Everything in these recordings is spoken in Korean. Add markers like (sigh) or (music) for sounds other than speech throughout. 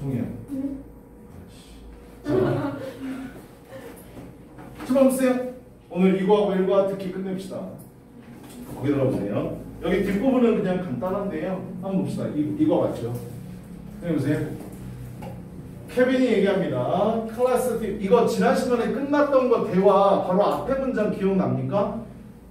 죄송해요. 자, 쳐다보세요. 오늘 이거하고 일과 특히 끝냅시다. 거기 들어보세요. 여기 뒷부분은 그냥 간단한데요. 한번 봅시다. 이, 이거 맞죠? 보세요. 케빈이 얘기합니다. class theme 이거 지난 시간에 끝났던 거 대화 바로 앞에 문장 기억납니까?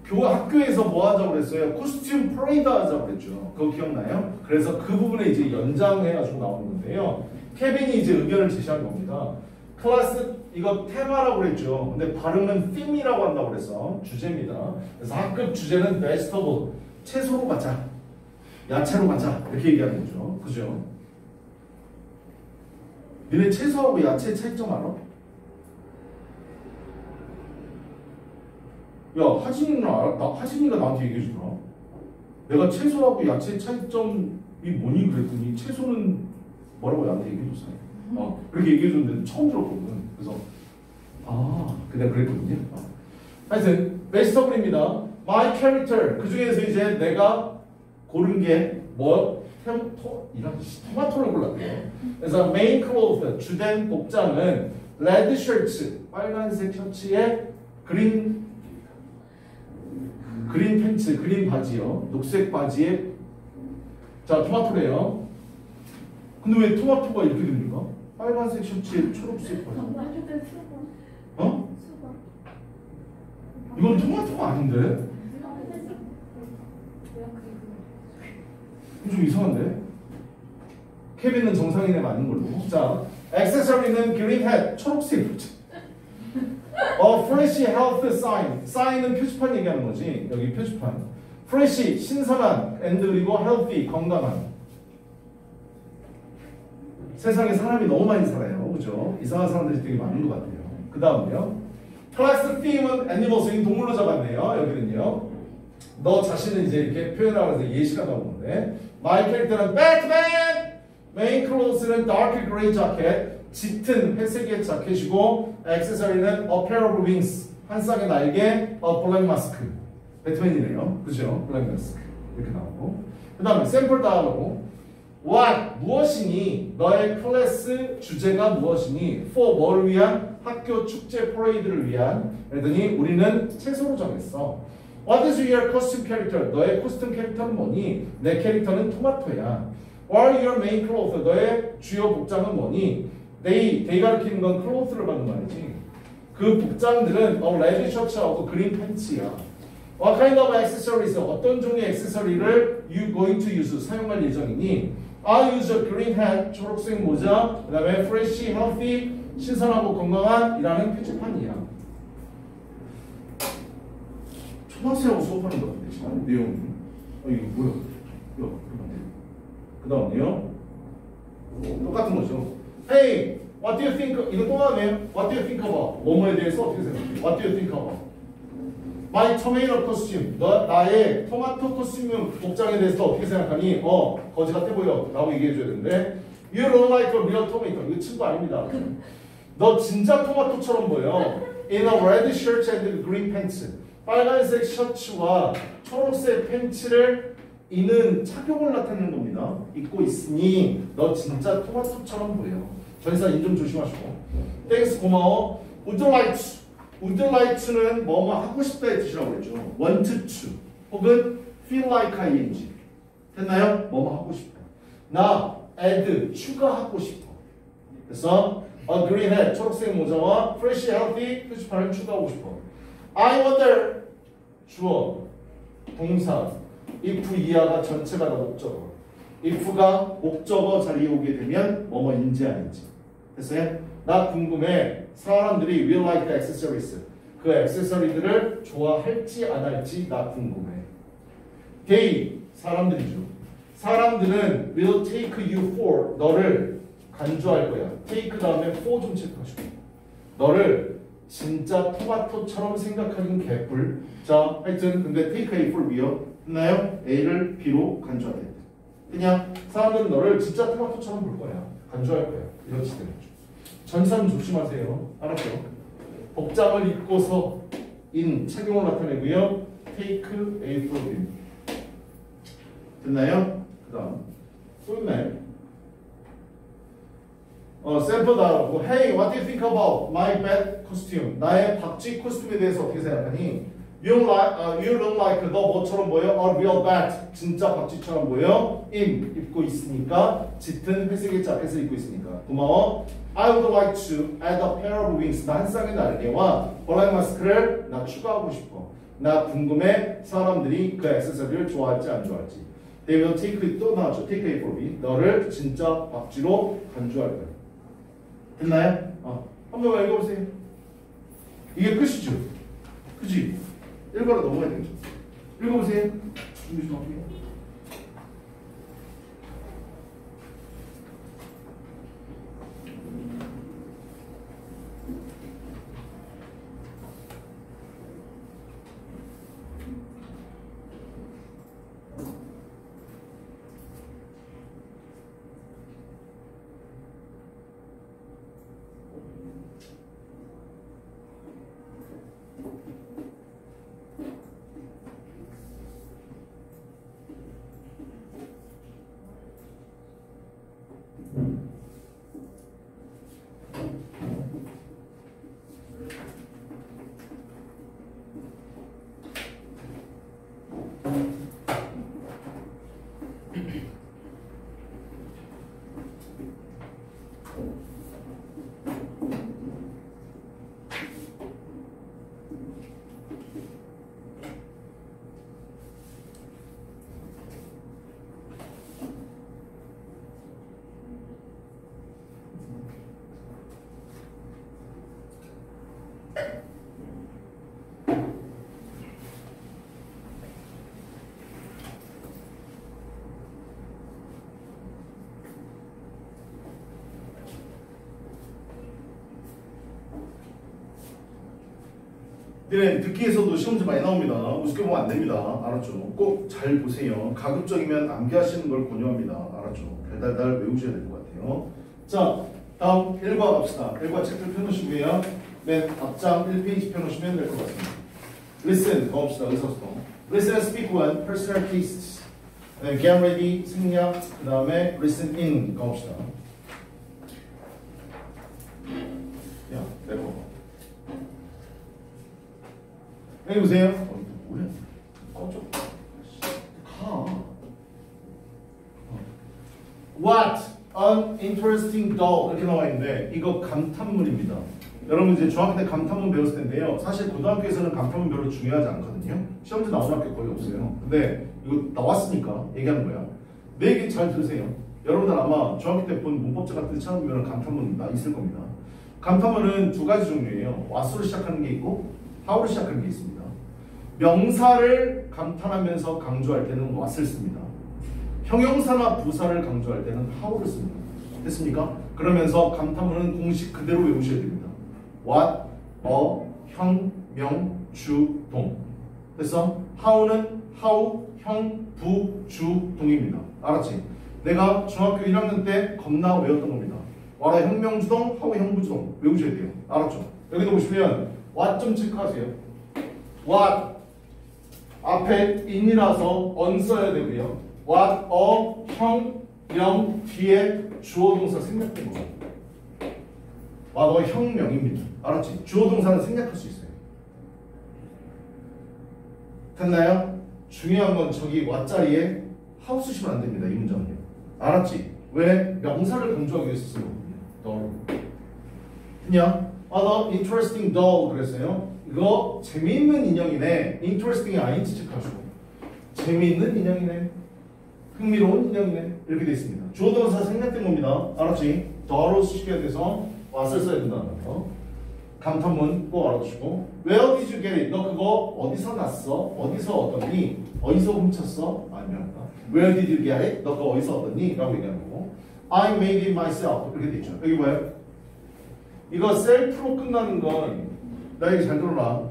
교 학교에서 뭐 하자고 그랬어요? costume parade 하자고 그랬죠. 그거 기억나요? 그래서 그 부분에 이제 연장해가지고 나오는 건데요. 케빈이 이제 의견을 제시한 겁니다. 클래스 이거 테마라고 그랬죠. 근데 발음은 theme이라고 한다고 그래서 주제입니다. 그래서 학급 주제는 vegetable 채소로 가자. 야채로 가자. 이렇게 얘기하는 거죠. 그죠? 니네 채소하고 야채 차이점 알아? 야, 하진이는 알아? 나, 하진이가 나한테 얘기해 주더라. 내가 채소하고 야채 차이점이 뭐니 그랬더니 채소는 뭐라고 나한테 얘기해 줬어요. 어, 그렇게 얘기해 줬는데 처음 들었거든. 그래서 아, 그냥 그랬거든요. 어. 하여튼 베스터블입니다. My character 그 중에서 이제 내가 고른 게 뭐 토, 이런 토마토를 골랐대요. 그래서 main cloth 주된 복장은 레드 셔츠 빨간색 셔츠에 그린 그린 팬츠 그린 바지요. 녹색 바지에 자 토마토래요. 근데 왜 토마토가 이렇게 됩니까? 빨간색 셔츠에 초록색 바지. 완전. 어? 이건 토마토가 아닌데? 좀 이상한데? 케빈은 정상인에 맞는 걸로. 자, 액세서리는 그린 햇, 초록색. 어, fresh healthy sign. sign은 표지판 얘기하는 거지. 여기 표지판. fresh, 신선한, and 그리고 healthy, 건강한. 세상에 사람이 너무 많이 살아요. 그죠? 이상한 사람들이 되게 많은 것 같아요. 그 다음에요. class theme은 animals, 동물로 잡았네요. 여기는요. 너 자신을 이제 이렇게 표현하고 해서 예시가 나오는 건데 my character는 배트맨 main clothes는 dark gray jacket 짙은 회색의 자켓이고 액세서리는 a pair of wings 한 쌍의 날개 a black mask 배트맨이네요 그죠 black mask 이렇게 나오고 그 다음에 샘플 다음으로 what 무엇이니 너의 클래스 주제가 무엇이니 for 뭐를 위한 학교 축제 퍼레이드를 위한 그랬더니 우리는 채소로 정했어 What is your costume character? 너의 costume 캐릭터는 뭐니? 내 캐릭터는 토마토야. What are your main clothes? 너의 주요 복장은 뭐니? They, they 가리키는 건 clothes를 받는 말이지. 그 복장들은 어, 레드 셔츠하고 그린 팬츠야. What kind of accessories? 어떤 종의 액세서리를 you going to use? 사용할 예정이니? I use a green hat, 초록색 모자, 그 다음에 fresh, healthy, 신선하고 건강한 이라는 표지판이야. 초등학생하고 수업하는 것 같은데 지금 내용이 아 이거 뭐야 야 그 다음에요 똑같은 거죠 Hey what do you think 이거 또 하네요 What do you think about 뭐뭐에 대해서 어떻게 생각해 What do you think about My tomato costume 너, 나의 토마토 코스튬 복장에 대해서 어떻게 생각하니 어 거지 같아 보여 라고 얘기해 줘야 되는데 You don't like a real tomato 이거 친구 아닙니다 너 진짜 토마토처럼 보여 In a red shirt and green pants 빨간색 셔츠와 초록색 팬츠를 in은 착용을 나타내는 겁니다. 입고 있으니 너 진짜 토마토처럼 보여. 전치사 in 좀 조심하시고. Thanks 고마워. would like to. Would like to는 뭐뭐 하고 싶다의 뜻이라고 그랬죠. want to 혹은 feel like ing. 됐나요? 뭐뭐 하고 싶다. 나 add 추가하고 싶어. 그래서 a green hat 초록색 모자와 fresh healthy 표지판을 추가하고 싶어. I wonder 주어 동사 if 이하가 전체가 다 목적어 if가 목적어 자리에 오게 되면 뭐뭐 인지 아닌지 됐어요? 나 궁금해 사람들이 will like the accessories 그 액세서리들을 좋아할지 안 할지 나 궁금해 they 사람들이죠 사람들은 will take you for 너를 간주할 거야 take 다음에 for 좀 체크하시고 너를 진짜 토마토처럼 생각하는 개뿔. 자, 하여튼 근데 take A for B요. 했나요? A를 B로 간주하다. 그냥 사람들은 너를 진짜 토마토처럼 볼 거야. 간주할 거야. 이런 시대는 전산 조심하세요. 알았죠? 복장을 입고서 인 착용을 나타내고요. take A B. 됐나요? 그 다음 또 있나요? 어, 샘플다라고 Hey, what do you think about my bad costume? 나의 박쥐 코스튬에 대해서 어떻게 생각하니? You like, uh, you look like 너 뭐처럼 보여? A real bat. 진짜 박쥐처럼 보여? in 입고 있으니까 짙은 회색의 자켓을 입고 있으니까 고마워. I would like to add a pair of wings. 나 한 쌍의 날개와 볼라인 마스크를 나 추가하고 싶어. 나 궁금해 사람들이 그 액세서리를 좋아할지 안 좋아할지. They will take it 또 나왔죠. Take it for me. 너를 진짜 박쥐로 간주할 거야. 됐나요? 어. 한번 읽어보세요. 이게 끝이죠. 그지? 1번으로 넘어가야 되죠. 읽어보세요. 준비 좀 할게요. 네, 듣기에서도 시험 문제 많이 나옵니다. 우습게 보면 안 됩니다. 알았죠? 꼭 잘 보세요. 가급적이면 암기하시는 걸 권유합니다. 알았죠? 달달달 외우셔야 될 것 같아요. 자, 다음 1과 갑시다. 1과 책들 펴놓으시고요. 맨 앞장 1페이지 펴놓으시면 될 것 같습니다. Listen, 가봅시다. 의사소통. Listen and speak one, personal cases. 네, get ready, 생략, 그 다음에 listen in, 가봅시다. 야, 내려봐. 여기 보세요. 어, 뭐야? 꺼져. 가. What an interesting dog 이렇게 나와 있는데 이거 감탄문입니다. 여러분 이제 중학교 때 감탄문 배웠을 텐데요. 사실 고등학교에서는 감탄문 별로 중요하지 않거든요. 시험지 나오는 학교 거의 없어요. 근데 이거 나왔으니까 얘기하는 거야. 내 얘기 잘 들으세요. 여러분들 아마 중학교 때 본 문법책 같은 데 찾아보면 감탄문 나 있을 겁니다. 감탄문은 두 가지 종류예요. what으로 시작하는 게 있고 how로 시작하는 게 있습니다. 명사를 감탄하면서 강조할 때는 what을 씁니다. 형용사나 부사를 강조할 때는 how를 씁니다. 됐습니까? 그러면서 감탄문은 공식 그대로 외우셔야 됩니다. what, 어, 형, 명, 주, 동. 됐어? how는 how, 형, 부, 주, 동입니다. 알았지? 내가 중학교 1학년 때 겁나 외웠던 겁니다. 와라 혁명주동, 하우 형부주동 외우셔야 돼요. 알았죠? 여기도 보시면 what 좀 체크하세요. what 앞에 in이라서 on 써야 되고요. what, 어, 형, 명 뒤에 주어 동사 생략된 거. what, 어, 형, 명입니다. 알았지? 주어 동사는 생략할 수 있어요. 됐나요? 중요한 건 저기 what 자리에 하우 쓰시면 안 됩니다. 이 문장은요. 알았지? 왜? 명사를 강조하기 위해서 쓰는 doll. 그냥 아, 너 interesting doll 그랬어요. 이거 재미있는 인형이네. interesting이 ing 체크하시고 재미있는 인형이네. 흥미로운 인형이네. 이렇게 돼 있습니다. 주어 동사 생략된 겁니다. 알았지? doll로 쓰시게 돼서 what을 써야 된다는 거. 감탄문 꼭 알아두시고 Where did you get it? 너 그거 어디서 났어? 어디서 얻었니? 어디서 훔쳤어? 아니면 Where did you get it? 너 그거 어디서 얻었니? 라고 얘기하는 거고 I made it myself 이렇게 돼 있죠 여기 뭐예요? 이거 셀프로 끝나는 건 나 얘기 잘 들어라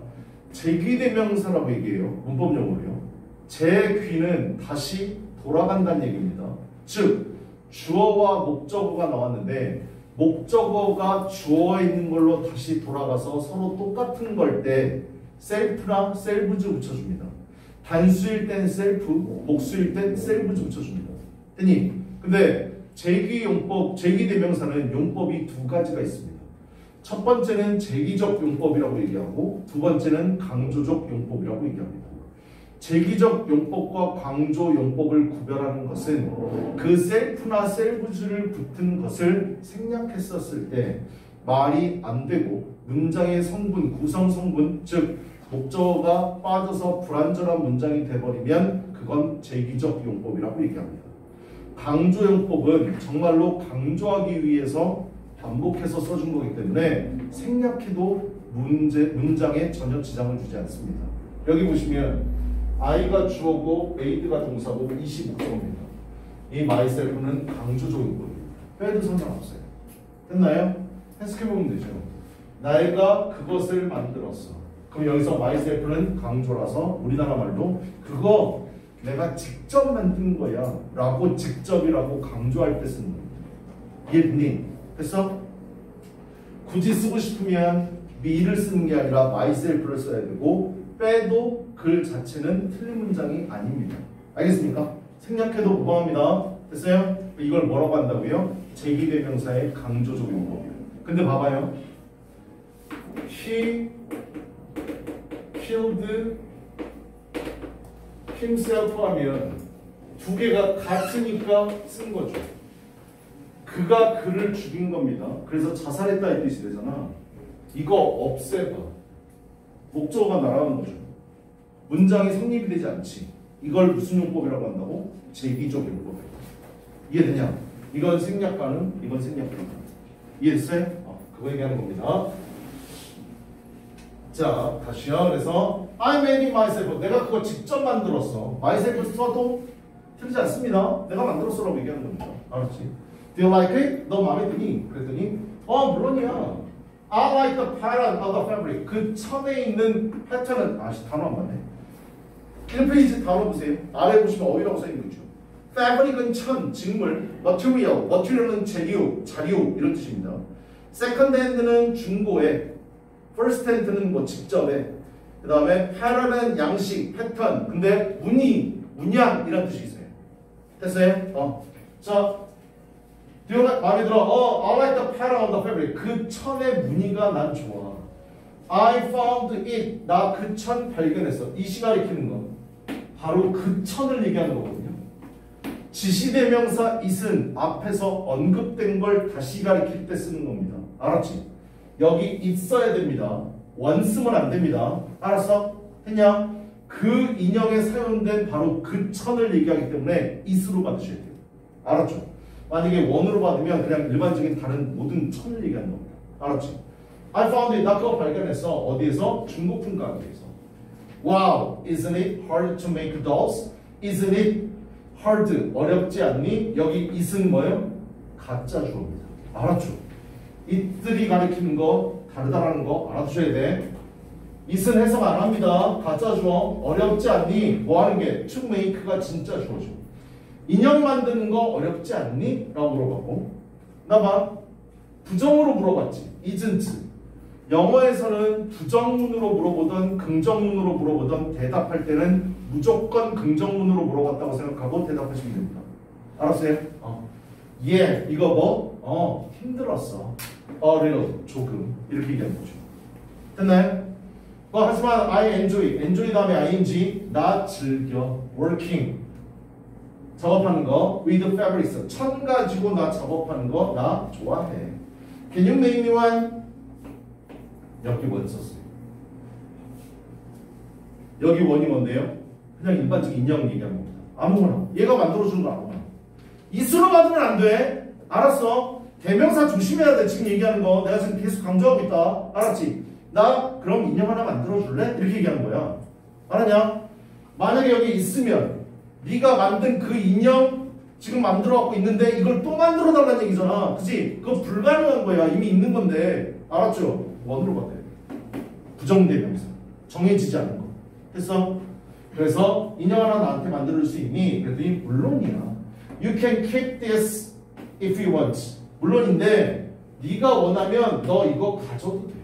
제귀대명사라고 얘기해요 문법 용어로요 제 귀는 다시 돌아간다는 얘기입니다 즉 주어와 목적어가 나왔는데 목적어가 주어에 있는 걸로 다시 돌아가서 서로 똑같은 걸 때 self랑 selves 붙여줍니다. 단수일 땐 셀프, 복수일 땐 selves 붙여줍니다. 됐니? 근데 재귀 용법, 재귀 대명사는 용법이 두 가지가 있습니다. 첫 번째는 재귀적 용법이라고 얘기하고 두 번째는 강조적 용법이라고 얘기합니다. 재귀적 용법과 강조 용법을 구별하는 것은 그 self나 selves를 붙은 것을 생략했었을 때 말이 안 되고 문장의 성분, 구성 성분, 즉 목적어가 빠져서 불완전한 문장이 돼버리면 그건 제기적 용법이라고 얘기합니다. 강조 용법은 정말로 강조하기 위해서 반복해서 써준 거기 때문에 생략해도 문제, 문장에 전혀 지장을 주지 않습니다. 여기 보시면 I가 주어고 made가 동사고 25점입니다. 이 myself는 강조적인 거예요. 빼도 상관없어요. 됐나요? 해석해보면 되죠. 내가 그것을 만들었어. 그럼 여기서 myself는 강조라서 우리나라 말로 그거 내가 직접 만든 거야 라고 직접이라고 강조할 때 쓰는 겁니다. 이해 됐니? 됐어? 굳이 쓰고 싶으면 me를 쓰는 게 아니라 myself를 써야 되고 빼도 글 자체는 틀린 문장이 아닙니다. 알겠습니까? 생략해도 무방합니다. 됐어요? 이걸 뭐라고 한다고요? 제기대명사의 강조적 용법이에요. 근데 봐봐요. He killed himself 하면 두 개가 같으니까 쓴 거죠. 그가 그를 죽인 겁니다. 그래서 자살했다 이 뜻이 되잖아. 이거 없애봐. 목적어가 날아가는 거죠. 문장이 성립이 되지 않지. 이걸 무슨 용법이라고 한다고? 제기적 용법. 이해되냐? 이건 생략 가능, 이건 생략 불가 이해됐어요? 어, 그거 얘기하는 겁니다. 자, 다시요. 그래서 I made it myself. 내가 그거 직접 만들었어. myself 써도 틀리지 않습니다. 내가 만들었어라고 얘기하는 겁니다. 알았지? Do you like it? 너 마음에 드니? 그랬더니 어 물론이야. I like the pattern of the fabric. 그 천에 있는 패턴은 아씨 단어 안 맞네. 1페이지 단어 보세요. 아래 보시면 어휘라고 써있는 거죠. fabric은 천, 직물, material, material은 재료, 자료 이런 뜻입니다. second hand는 중고에, first hand는 뭐 직접에, 그 다음에 pattern은 양식, 패턴. 근데 무늬, 문양 이런 뜻이 있어요. 됐어요? 어. 자, 디오가 마음에 들어. 어, I like the pattern of the fabric. 그 천의 무늬가 난 좋아. I found it. 나 그 천 발견했어. 이 시가 가리키는 건 바로 그 천을 얘기하는 거거든요. 지시대명사 it은 앞에서 언급된 걸 다시 가리킬 때 쓰는 겁니다. 알았지? 여기 있어야 됩니다. 원 쓰면 안 됩니다. 알았어? 했냐? 그 인형에 사용된 바로 그 천을 얘기하기 때문에 it으로 받으셔야 돼요. 알았죠? 만약에 원으로 받으면 그냥 일반적인 다른 모든 천을 얘기하는 겁니다. 알았지? I found it. 나 그거 발견했어. 어디에서? 중고품 가게에서. Wow, isn't it hard to make dolls? Isn't it hard? 어렵지 않니? 여기 it은 뭐예요? 가짜 주어입니다. 알았죠? it들이 가리키는 거 다르다라는 거 알아두셔야 돼. it은 해석 안 합니다. 가짜 주어. 어렵지 않니? 뭐 하는 게? to make가 진짜 주어죠. 인형 만드는 거 어렵지 않니? 라고 물어봤고 나 봐. 부정으로 물어봤지. isn't. 영어에서는 부정문으로 물어보든 긍정문으로 물어보든 대답할 때는 무조건 긍정문으로 물어봤다고 생각하고 대답하시면 됩니다. 알았어요? 어. 예, 이거 뭐? 어, 힘들었어. a little, 조금. 이렇게 얘기하는 거죠. 됐나요? 어, 하지만 I enjoy, enjoy 다음에 ing, 나 즐겨, working. 작업하는 거, with fabrics. 천 가지고 나 작업하는 거, 나 좋아해. Can you make me one? 여기 원 썼어요. 여기 원이 뭔데요? 그냥 일반적인 인형 얘기한 겁니다. 아무거나. 얘가 만들어주는 거 아무거나. 이수로 받으면 안 돼. 알았어. 대명사 조심해야 돼. 지금 얘기하는 거. 내가 지금 계속 강조하고 있다. 알았지? 나 그럼 인형 하나 만들어줄래? 이렇게 얘기하는 거야. 알았냐? 만약에 여기 있으면 네가 만든 그 인형 지금 만들어 갖고 있는데 이걸 또 만들어 달라는 얘기잖아. 그치? 그거 불가능한 거야. 이미 있는 건데. 알았죠? 원으로 받아야 돼. 부정대명사. 정해지지 않은 거. 됐어? 그래서 인형 하나 나한테 만들어 줄 수 있니? 그랬더니 물론이야. You can keep this if you want. 물론인데 네가 원하면 너 이거 가져도 돼.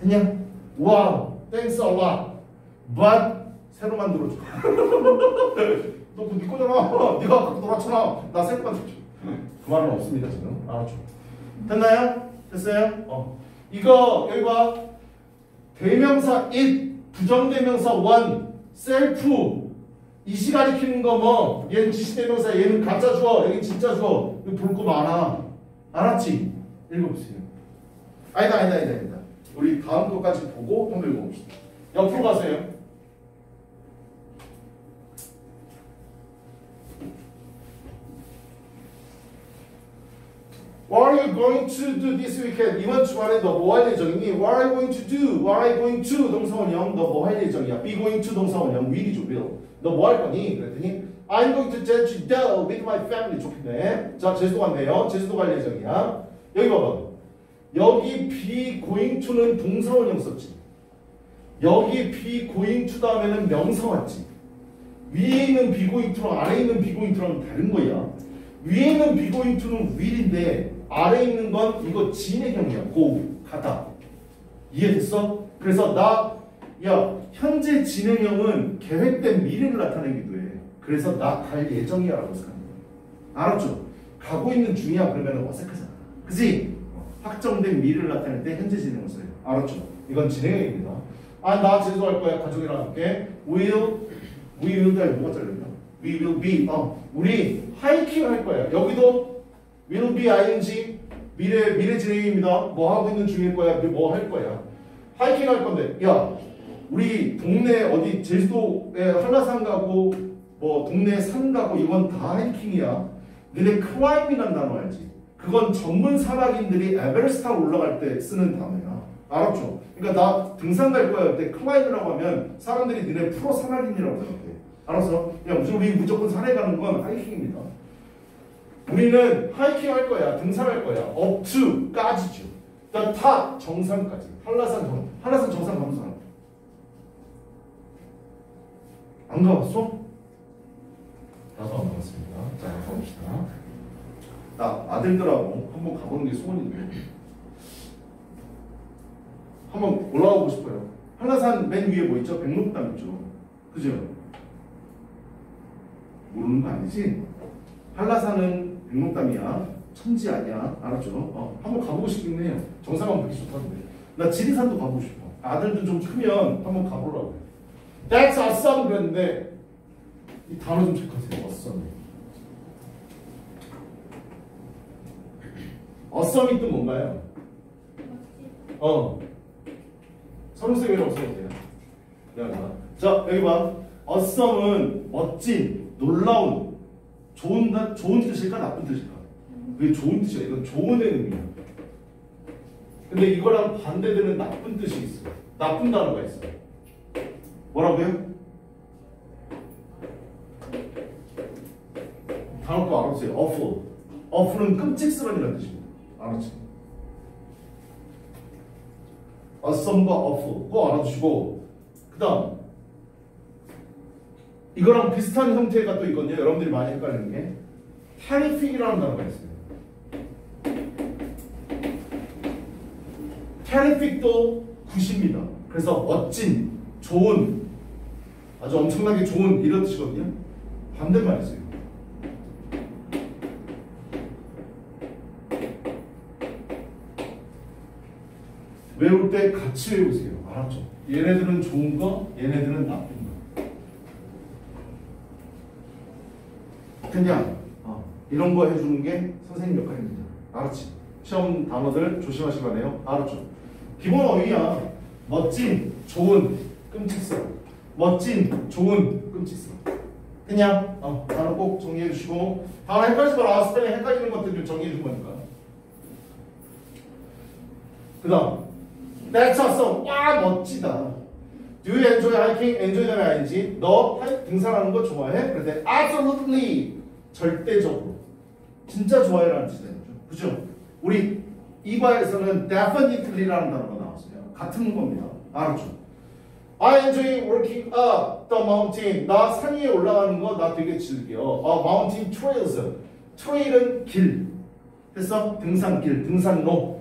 그냥 wow, thanks a lot. But 새로 만들어줘. (laughs) 너그네 거잖아. (laughs) 네가 갖고 놀았잖아. 나 새로 만들어줘. 그 말은 없습니다 지금. 알았죠? 됐나요? 됐어요? 어. 이거 여기 봐. 대명사 it, 부정대명사 one, 셀프 이시 가리키는 거 뭐? 얘는 지시대명사, 얘는 가짜 주어, 여기 진짜 주어. 이거 볼 거 많아. 알았지? 읽어보세요. 아니다, 아니다, 아니다, 아니다. 우리 다음 거까지 보고 한번 읽어봅시다. 옆으로 가세요. What are you going to do this weekend? 이번 주말에 너 뭐 할 예정이니? What are you going to do? What are you going to? 동사원형 너 뭐 할 예정이야? Be going to 동사원형 will이죠 will. 너 뭐 할 거니? 그랬더니 I'm going to 제주도 with my family. 좋겠네. 자 제주도 갔네요. 제주도 갈 예정이야. 여기 봐봐. 여기 be going to는 동사원형 썼지. 여기 be going to 다음에는 명사 왔지. 위에 있는 be going to랑 아래에 있는 be going to랑 다른 거야. 위에 있는 be going to는 will인데 아래에 있는 건 이거 진행형이야. go 가다. 이해됐어? 그래서 나 야 현재 진행형은 계획된 미래를 나타내기도 해. 그래서 나 갈 예정이야 라고 생각해. 알았죠? 가고 있는 중이야 그러면 어색하잖아. 그지? 확정된 미래를 나타낼 때 현재 진행을 써요. 알았죠? 이건 진행형입니다. 아, 나 제주도 갈 거야. 가족이랑 함께. Will, we will 달 뭐가 잘렸나? We will be. 어, 우리 하이킹 할 거야. 여기도 will be ing 미래 미래 진행입니다. 뭐 하고 있는 중일 거야. 뭐 할 거야. 하이킹 할 건데, 야, 우리 동네 어디 제주도에 한라산 가고 뭐 동네 산 가고 이건 다 하이킹이야. 너네 climb이라는 단어 알지? 그건 전문 산악인들이 에베레스트 올라갈 때 쓰는 단어야. 알았죠? 그러니까 나 등산 갈 거야. 그때 climb이라고 하면 사람들이 너네 프로 산악인이라고 생각해. 알았어? 야, 우리 무조건 산에 가는 건 하이킹입니다. 우리는 하이킹 할 거야. 등산할 거야. to까지죠. the top 정상까지. 한라산 정 한라산 정상 사람. 안 가봤어? 나도 안 가봤습니다. 자, 가봅시다. 나 아들들하고 한번 가보는 게 소원인데 한번 올라가고 싶어요. 한라산 맨 위에 뭐 있죠? 백록담 있죠. 그죠? 모르는 거 아니지? 한라산은 백록담이야. 천지 아니야. 알았죠? 어, 한번 가보고 싶긴 해요. 정상만 보기 좋다는데. 나 지리산도 가보고 싶어. 아들도 좀 크면 한번 가보라고. That's awesome 그랬는데 이 단어 좀 체크하세요. awesome. 어썸이 뜻 뭔가요? 어. 선생님 왜 없어도 돼요. 야, 자, 여기 봐. 어썸은 멋진, 놀라운, 좋은, 다- 좋은 뜻일까? 나쁜 뜻일까? 그게 좋은 뜻이야. 이건 좋은 의미야. 근데 이거랑 반대되는 나쁜 뜻이 있어. 나쁜 단어가 있어. 뭐라고요? 단어 거 알아보세요. awful. awful은 끔찍스러운이라는 뜻입니다. 알았지? awesome과 awful 그거 알아두시고 그 다음 이거랑 비슷한 형태가 또 있거든요. 여러분들이 많이 헷갈리는 게 terrific이라는 단어가 있어요. terrific도 굿입니다. 그래서 멋진, 좋은, 아주 엄청나게 좋은 이런 뜻이거든요. 반대말 있어요. 외울 때 같이 외우세요. 알았죠? 얘네들은 좋은 거, 얘네들은 나쁜 거. 그냥 어, 이런 거 해주는 게 선생님 역할입니다. 알았지? 시험 단어들 조심하시기 바래요. 알았죠? 기본 어휘야. 멋진, 좋은, 끔찍스러워. 멋진, 좋은, 끔찍스러워. 그냥 어, 단어 꼭 정리해 주시고 단어 헷갈리지 마라. 스펠링 헷갈리는 것들 좀 정리해 준 거니까. 그 다음 awesome. 와 멋지다. Do you enjoy hiking? enjoy 다음에 아니지. 너 등산하는 거 좋아해? 그런데 absolutely 절대적으로 진짜 좋아해라는 뜻이죠. 그죠? 우리 이과에서는 definitely라는 단어가 나왔어요. 같은 겁니다. 알았죠? I enjoy working up the mountain. 나 산 위에 올라가는 거 나 되게 즐겨. 어, mountain trails. trail은 길. 됐어? 등산길, 등산로.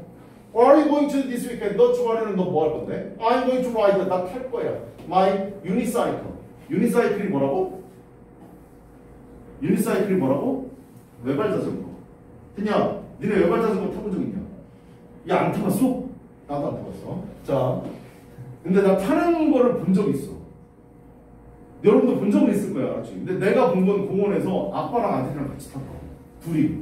Are you going to this weekend? 너 주말에는 너 뭐 할 건데? I'm going to ride. 나 탈 거야. My unicycle. unicycle이 뭐라고? Unicycle이 뭐라고? 외발 자전거. 그냥 니네 외발 자전거 타본 적 있냐? 야 안 타봤어? 나도 안 타봤어. 자, 근데 나 타는 거를 본 적이 있어. 여러분도 본 적은 있을 거야, 알았지? 근데 내가 본 건 공원에서 아빠랑 아들이랑 같이 타고 둘이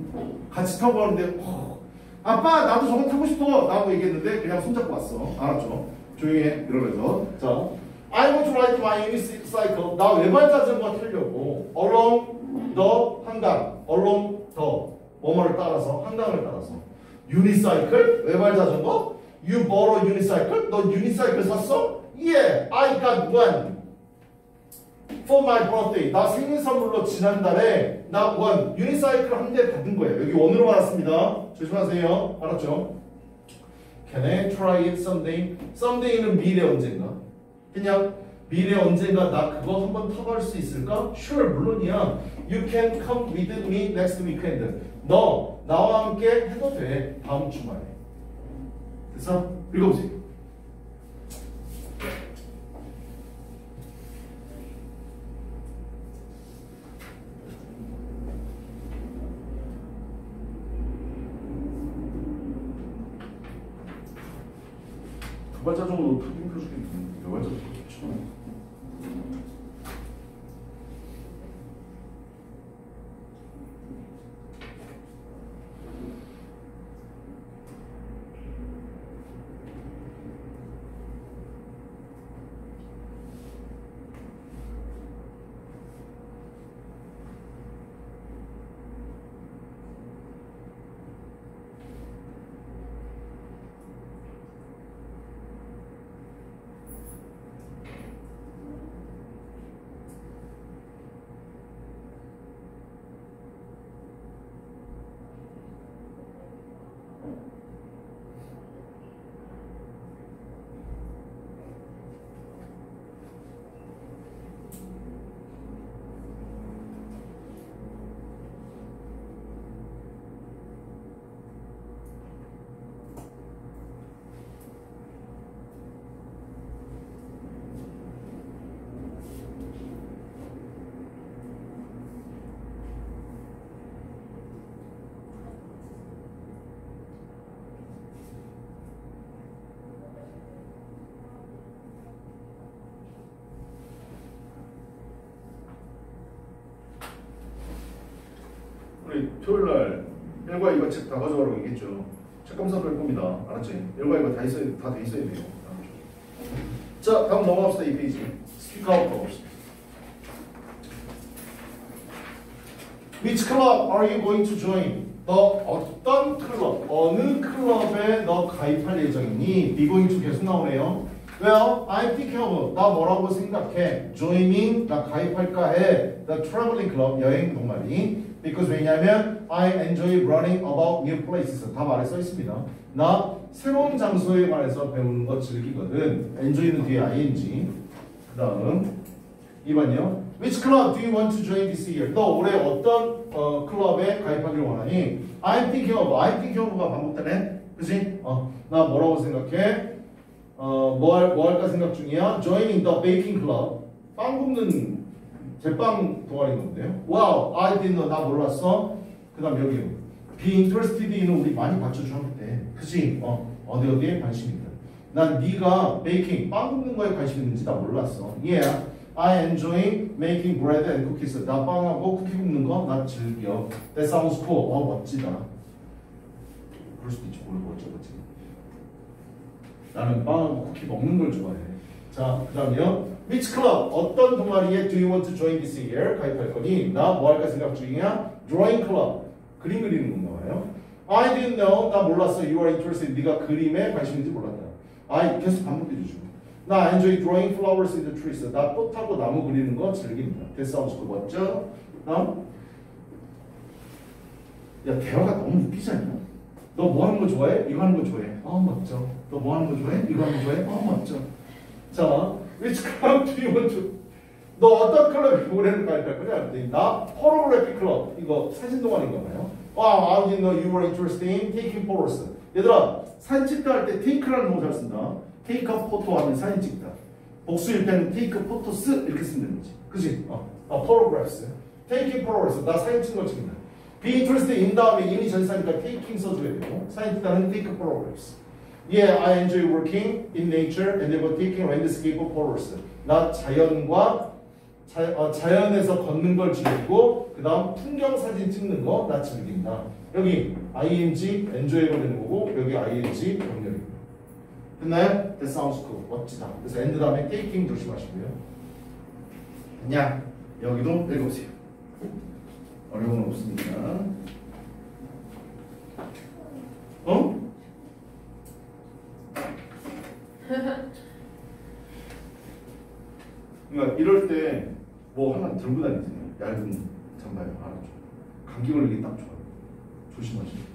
같이 타고 가는데 어, 아빠 나도 저거 타고 싶어 라고 얘기했는데 그냥 손잡고 왔어 알았죠? 조용히 해 이러면서 자 I want to ride my unicycle 나 외발 자전거 타려고 along the 한강 along the 뭐뭐를 따라서 한강을 따라서 unicycle 외발 자전거 You bought a unicycle? 너 unicycle 샀어? Yeah, I got one. For my birthday. 나 생일 선물로 지난달에 나 one unicycle 한 대 받은 거예요. 여기 one으로 받았습니다. 조심하세요. 알았죠? Can I try it someday? Someday는 미래 언젠가. 그냥 미래 언젠가 나 그거 한번 타볼 수 있을까? Sure, 물론이야. You can come with me next weekend. 너 나와 함께 해도 돼. 다음 주말에. 됐어? 읽어보세요. 두 발자 정도 죽겠는데 몇 발자 정도 좋죠. 우리 토요일 날 1과 2과 책 다 가져가라고 얘기했죠. 책 검사도 할 겁니다. 알았지? 1과 2과 다 있어야 다 돼 있어야 돼요. 자, 다음 넘어갑시다. 이 페이지. Speak out 가봅시다. Which club are you going to join? 너 어떤 클럽, 어느 클럽에 너 가입할 예정이니? be going to 계속 나오네요. Well, I'm thinking of 나 뭐라고 생각해? Joining 나 가입할까 해. The traveling club 여행 동아리. Because 왜냐면 I enjoy learning about new places. 다 말에 써 있습니다. 나 새로운 장소에 관해서 배우는 거 즐기거든. enjoy는 뒤에 ing. 그 다음 2번이요. Which club do you want to join this year? 너 올해 어떤 어, 클럽에 가입하기를 원하니? I'm thinking of. I'm thinking of가 반복되네. 그지? 어, 나 뭐라고 생각해? 어, 뭐, 할, 뭐 할까 생각 중이야? Joining the baking club. 빵 굽는 제빵 동아리 건데요. Wow, I didn't know. 나 몰랐어. 그 다음 여기. Be interested in은 우리 많이 중학교 때. 그지? 어, 어디 어디에 관심 있다. 난 네가 베이킹, 빵 굽는 거에 관심 있는지 나 몰랐어. Yeah, I enjoy making bread and cookies. 나 빵하고 쿠키 굽는 거 나 즐겨. That sounds cool. 어, 멋지다. 그럴 수도 있지, 뭘 멋져보지. 나는 빵하고 쿠키 먹는 걸 좋아해. 자, 그 다음이요. Which club? 어떤 동아리에 do you want to join this year? 가입할 거니? 나 뭐 할까 생각 중이야? Drawing club. 그림 그리는 건가 봐요. I didn't know. 나 몰랐어. You are interested. 네가 그림에 관심 있는지 몰랐다. I 계속 반복해 주죠. 나 enjoy drawing flowers in the trees. 나 꽃하고 나무 그리는 거 즐깁니다. Sounds good. 멋져? 다음. 야, 대화가 너무 웃기지 않냐? 너 뭐 하는 거 좋아해? 이거 하는 거 좋아해? 어, 멋져. 너 뭐 하는 거 좋아해? 이거 하는 거 좋아해? 어, 멋져. 자, which club do you want to? 너 어떤 클럽에 올해는 가입할 거냐? 그랬더니 나 포로그래피 클럽 이거 사진 동아리인가 봐요. Wow, I didn't know you were interested in taking photos. 얘들아, 사진 찍다 할 때 take라는 동사를 쓴다. take a photo 하면 사진 찍다. 복수일 때는 take photos 이렇게 쓰면 되는 거지. 그지? 어, 어 photographs. taking photos. 나 사진 찍는 거 찍는다. be interested in 다음에 이미 전사니까 taking 써줘야 돼요. 사이언티스트는 take photographs. Yeah, I enjoy working in nature and never taking landscape photos. 나 자연과 자, 어, 자연에서 걷는 걸 즐기고 그 다음 풍경 사진 찍는 거 나 즐긴다. 여기 ing enjoy가 되는 거고 여기 ing 병렬이고 됐나요? That sounds cool. 멋지다. 그래서 end 다음에 taking 조심하시고요. 그냥 여기도 읽어보세요. 어려운 건 없으니까. 어? 그러니까 이럴 때 뭐 하나 들고 다니세요. 얇은 잠바에 알아줘. 감기 걸리기 딱 좋아요. 조심하시고.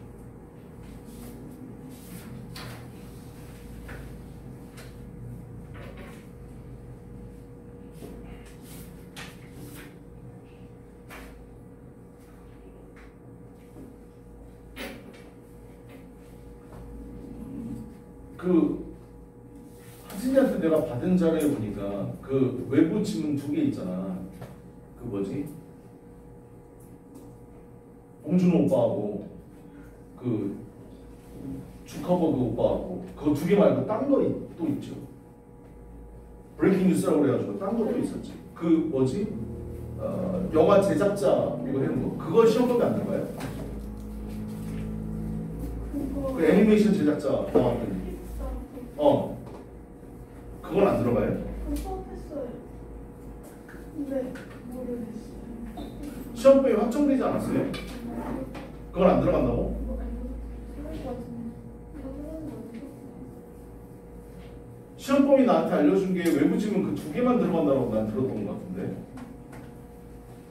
그 하진이한테 내가 받은 자료에 보니까 그 외부 지문 두 개 있잖아. 그 뭐지? 봉준호 오빠하고 그 주커버그 오빠하고 그거 두 개 말고 딴 거 또 있죠. 브레이킹 뉴스라고 그래가지고 딴 것도 있었지. 그 뭐지? 어, 영화 제작자 이거 해는 거. 그거 시험법에 안 들어가요? 그 애니메이션 제작자 나왔더니 어 그건 안 들어가요? 수업했어요. 근데 모르겠어요. 시험법에 확정되지 않았어요? 그건 안 들어간다고? 시험법이 나한테 알려준 게 외부 지문 그 두 개만 들어간다고 난 들었던 것 같은데.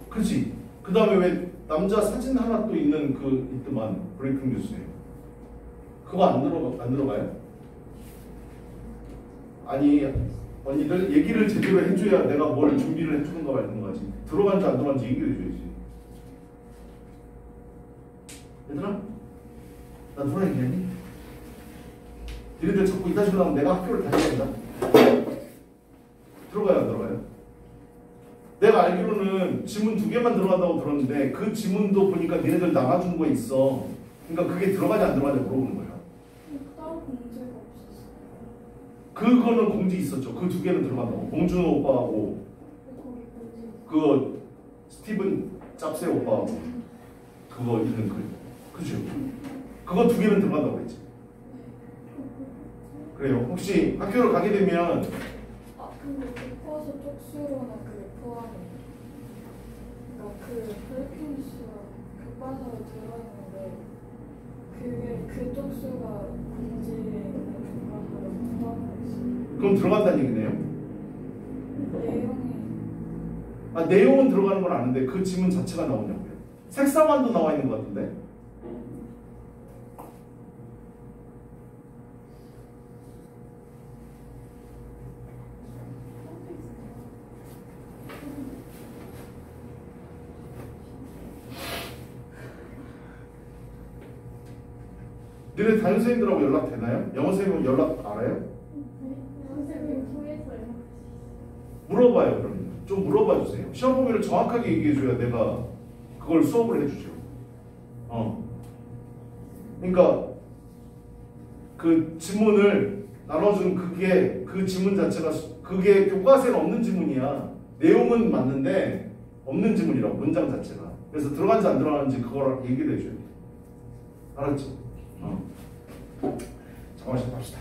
그치? 그 다음에 왜 남자 사진 하나 또 있는 그 있더만 브레이킹 뉴스에 그거 안 들어가 안 들어가요? 아니 언니들 얘기를 제대로 해줘야 내가 뭘 준비를 해주는가 말든가지 들어간지 안 들어간지 얘기를 해줘야지. 얘들아, 나 누구랑 얘기하니? 니네들 자꾸 이따 식으로 하면 내가 학교를 다녀야 된다. 들어가요, 안 들어가요? 내가 알기로는 지문 두 개만 들어간다고 들었는데 그 지문도 보니까 니네들 나가준 거 있어. 그러니까 그게 들어가지 안 들어가지 물어보는 거야. 따로 공제가 없었어요. 그거는 공지 있었죠. 그 두 개는 들어간다고. 봉준호 오빠하고. 그 스티븐 짭새 오빠하고 그거 있는 글. 그죠? 그거 두 개는 들어간다고 그랬지. 그래요. 혹시 학교를 가게 되면 아 근데 교과서 쪽수로는 그게 포함이. 그러니까 그 브레이킹스가 교과서에 들어있는데 그게 그 쪽수가 공지에 그럼 들어간다는 얘기네요. 아, 내용은 들어가는 건 아는데 그 지문 자체가 나오냐고요. 색상만도 나와 있는 것 같은데. 너네 담임 선생님들하고 연락 되나요? 영어 선생님 연락 알아요? 선생님 통해서요. 물어봐요 그러면 좀 물어봐 주세요. 시험 범위를 정확하게 얘기해 줘야 내가 그걸 수업을 해주죠. 어. 그러니까 그 지문을 나눠준 그게 그 지문 자체가 수- 그게 교과서에 없는 지문이야. 내용은 맞는데 없는 지문이라고 문장 자체가. 그래서 들어간지 안 들어가는지 그걸 얘기를 해줘야 돼. 알았죠? 어. 잠깐만 갑시다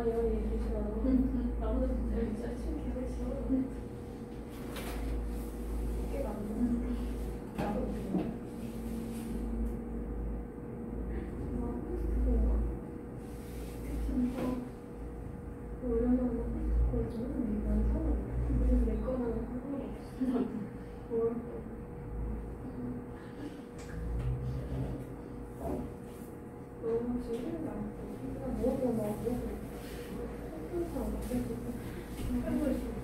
나랑 이런 얘기 싫어. 나보다 진짜 진짜 춤 계속 싫어. 이게 맞나? 나도 그래. 아, 그거. 진짜. 오려면 그걸 저는 난 사는 그래서 내 거는 상관없어. 뭘? 너무 즐기는 거 아니고 그냥 먹으면 막 먹고 항상 먹고 해볼 수 있어.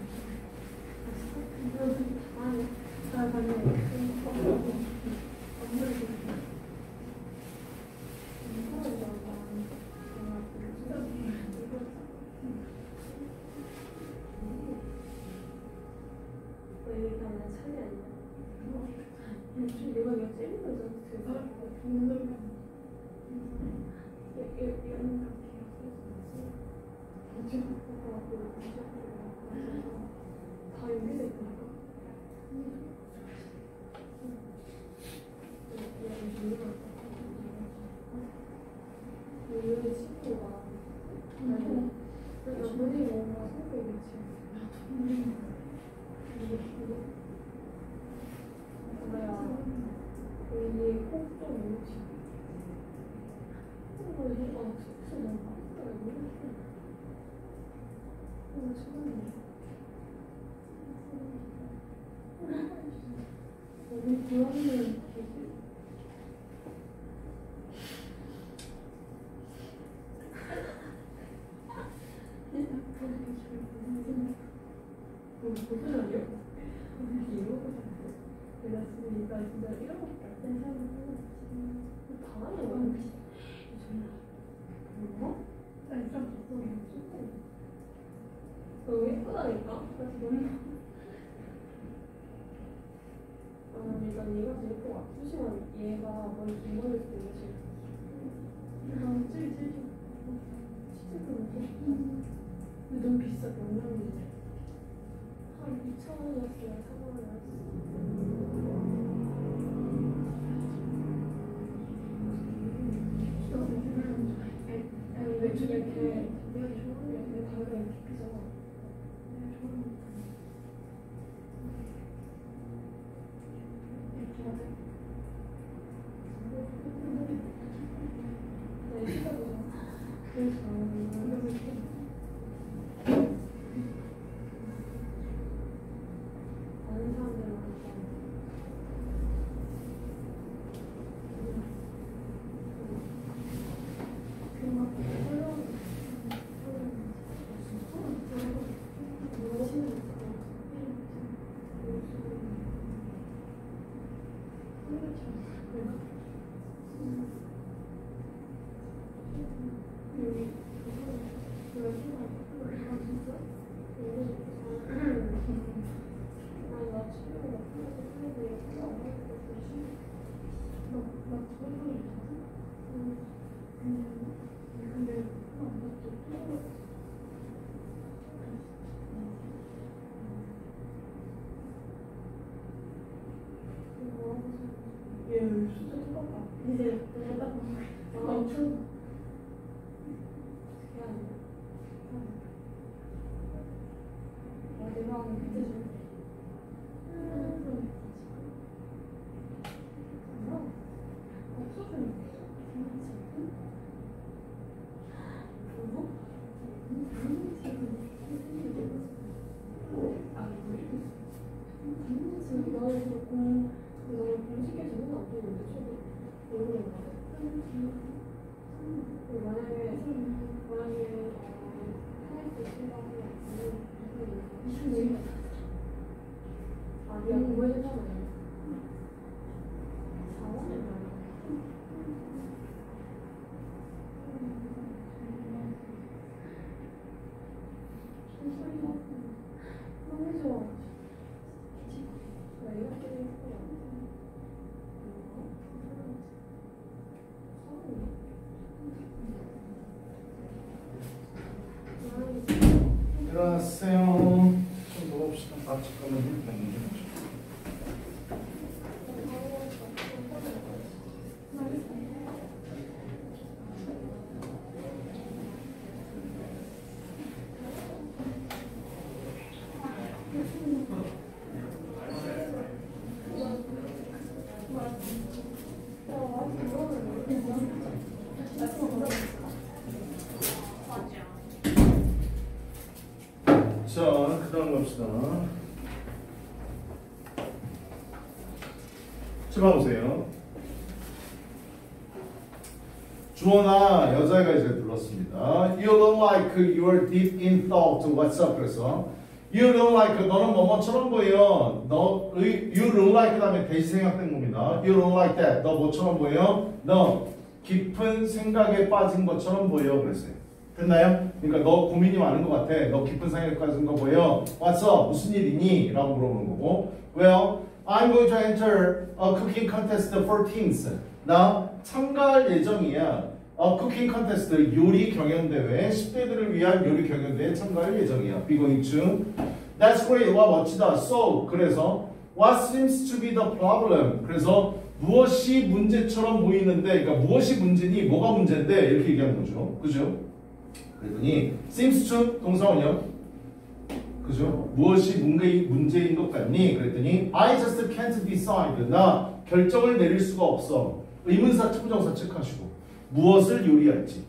아니, 잘 봤네. 업무를 이상한 줄 왜 이렇게 하면 차이 아니야? 좀 내가 이거 찔린 거잖아. 이런 다 여기서 있다니까. 여기 친구가 아니 여분이 뭔가 성격이지. 뭐야? 여기 꼭좀 오지. 어, 이거 아, 진짜 너무 아프다. 이거. 어, 죄송해요. 우리 고양이는 되게 소리 그 다음 갑시다. 자, 보세요. 주원아, 여자애가 이제 불렀습니다. You look like you're deep in thought. What's up? 그래서 You look like 너는 뭐뭐처럼 보여. 너 의- You look like 다음에 대시 생각된 겁니다. You look like that. 너 뭐처럼 보여? 너 깊은 생각에 빠진 것처럼 보여. 그랬어요. 됐나요? 그러니까 너 고민이 많은 것 같아. 너 깊은 생각에 빠진 거 보여. Up? 무슨 일이니? 라고 물어보는 거고. Well, I'm going to enter a cooking contest for teens. 나 참가할 예정이야. 어, 쿠킹 컨테스트 요리 경연대회 10대들을 위한 요리 경연대회에 참가할 예정이야. Going to. That's great. 와 멋지다. So 그래서 what seems to be the problem? 그래서 무엇이 문제처럼 보이는데, 그러니까 무엇이 문제니, 뭐가 문제인데 이렇게 얘기하는 거죠. 그죠? 그랬더니 seems to 동사 원형 그죠? 무엇이 문제인, 문제 인 것 같니? 그랬더니 I just can't decide. 나 결정을 내릴 수가 없어. 의문사 to부정사 체크하시고 무엇을 요리할지.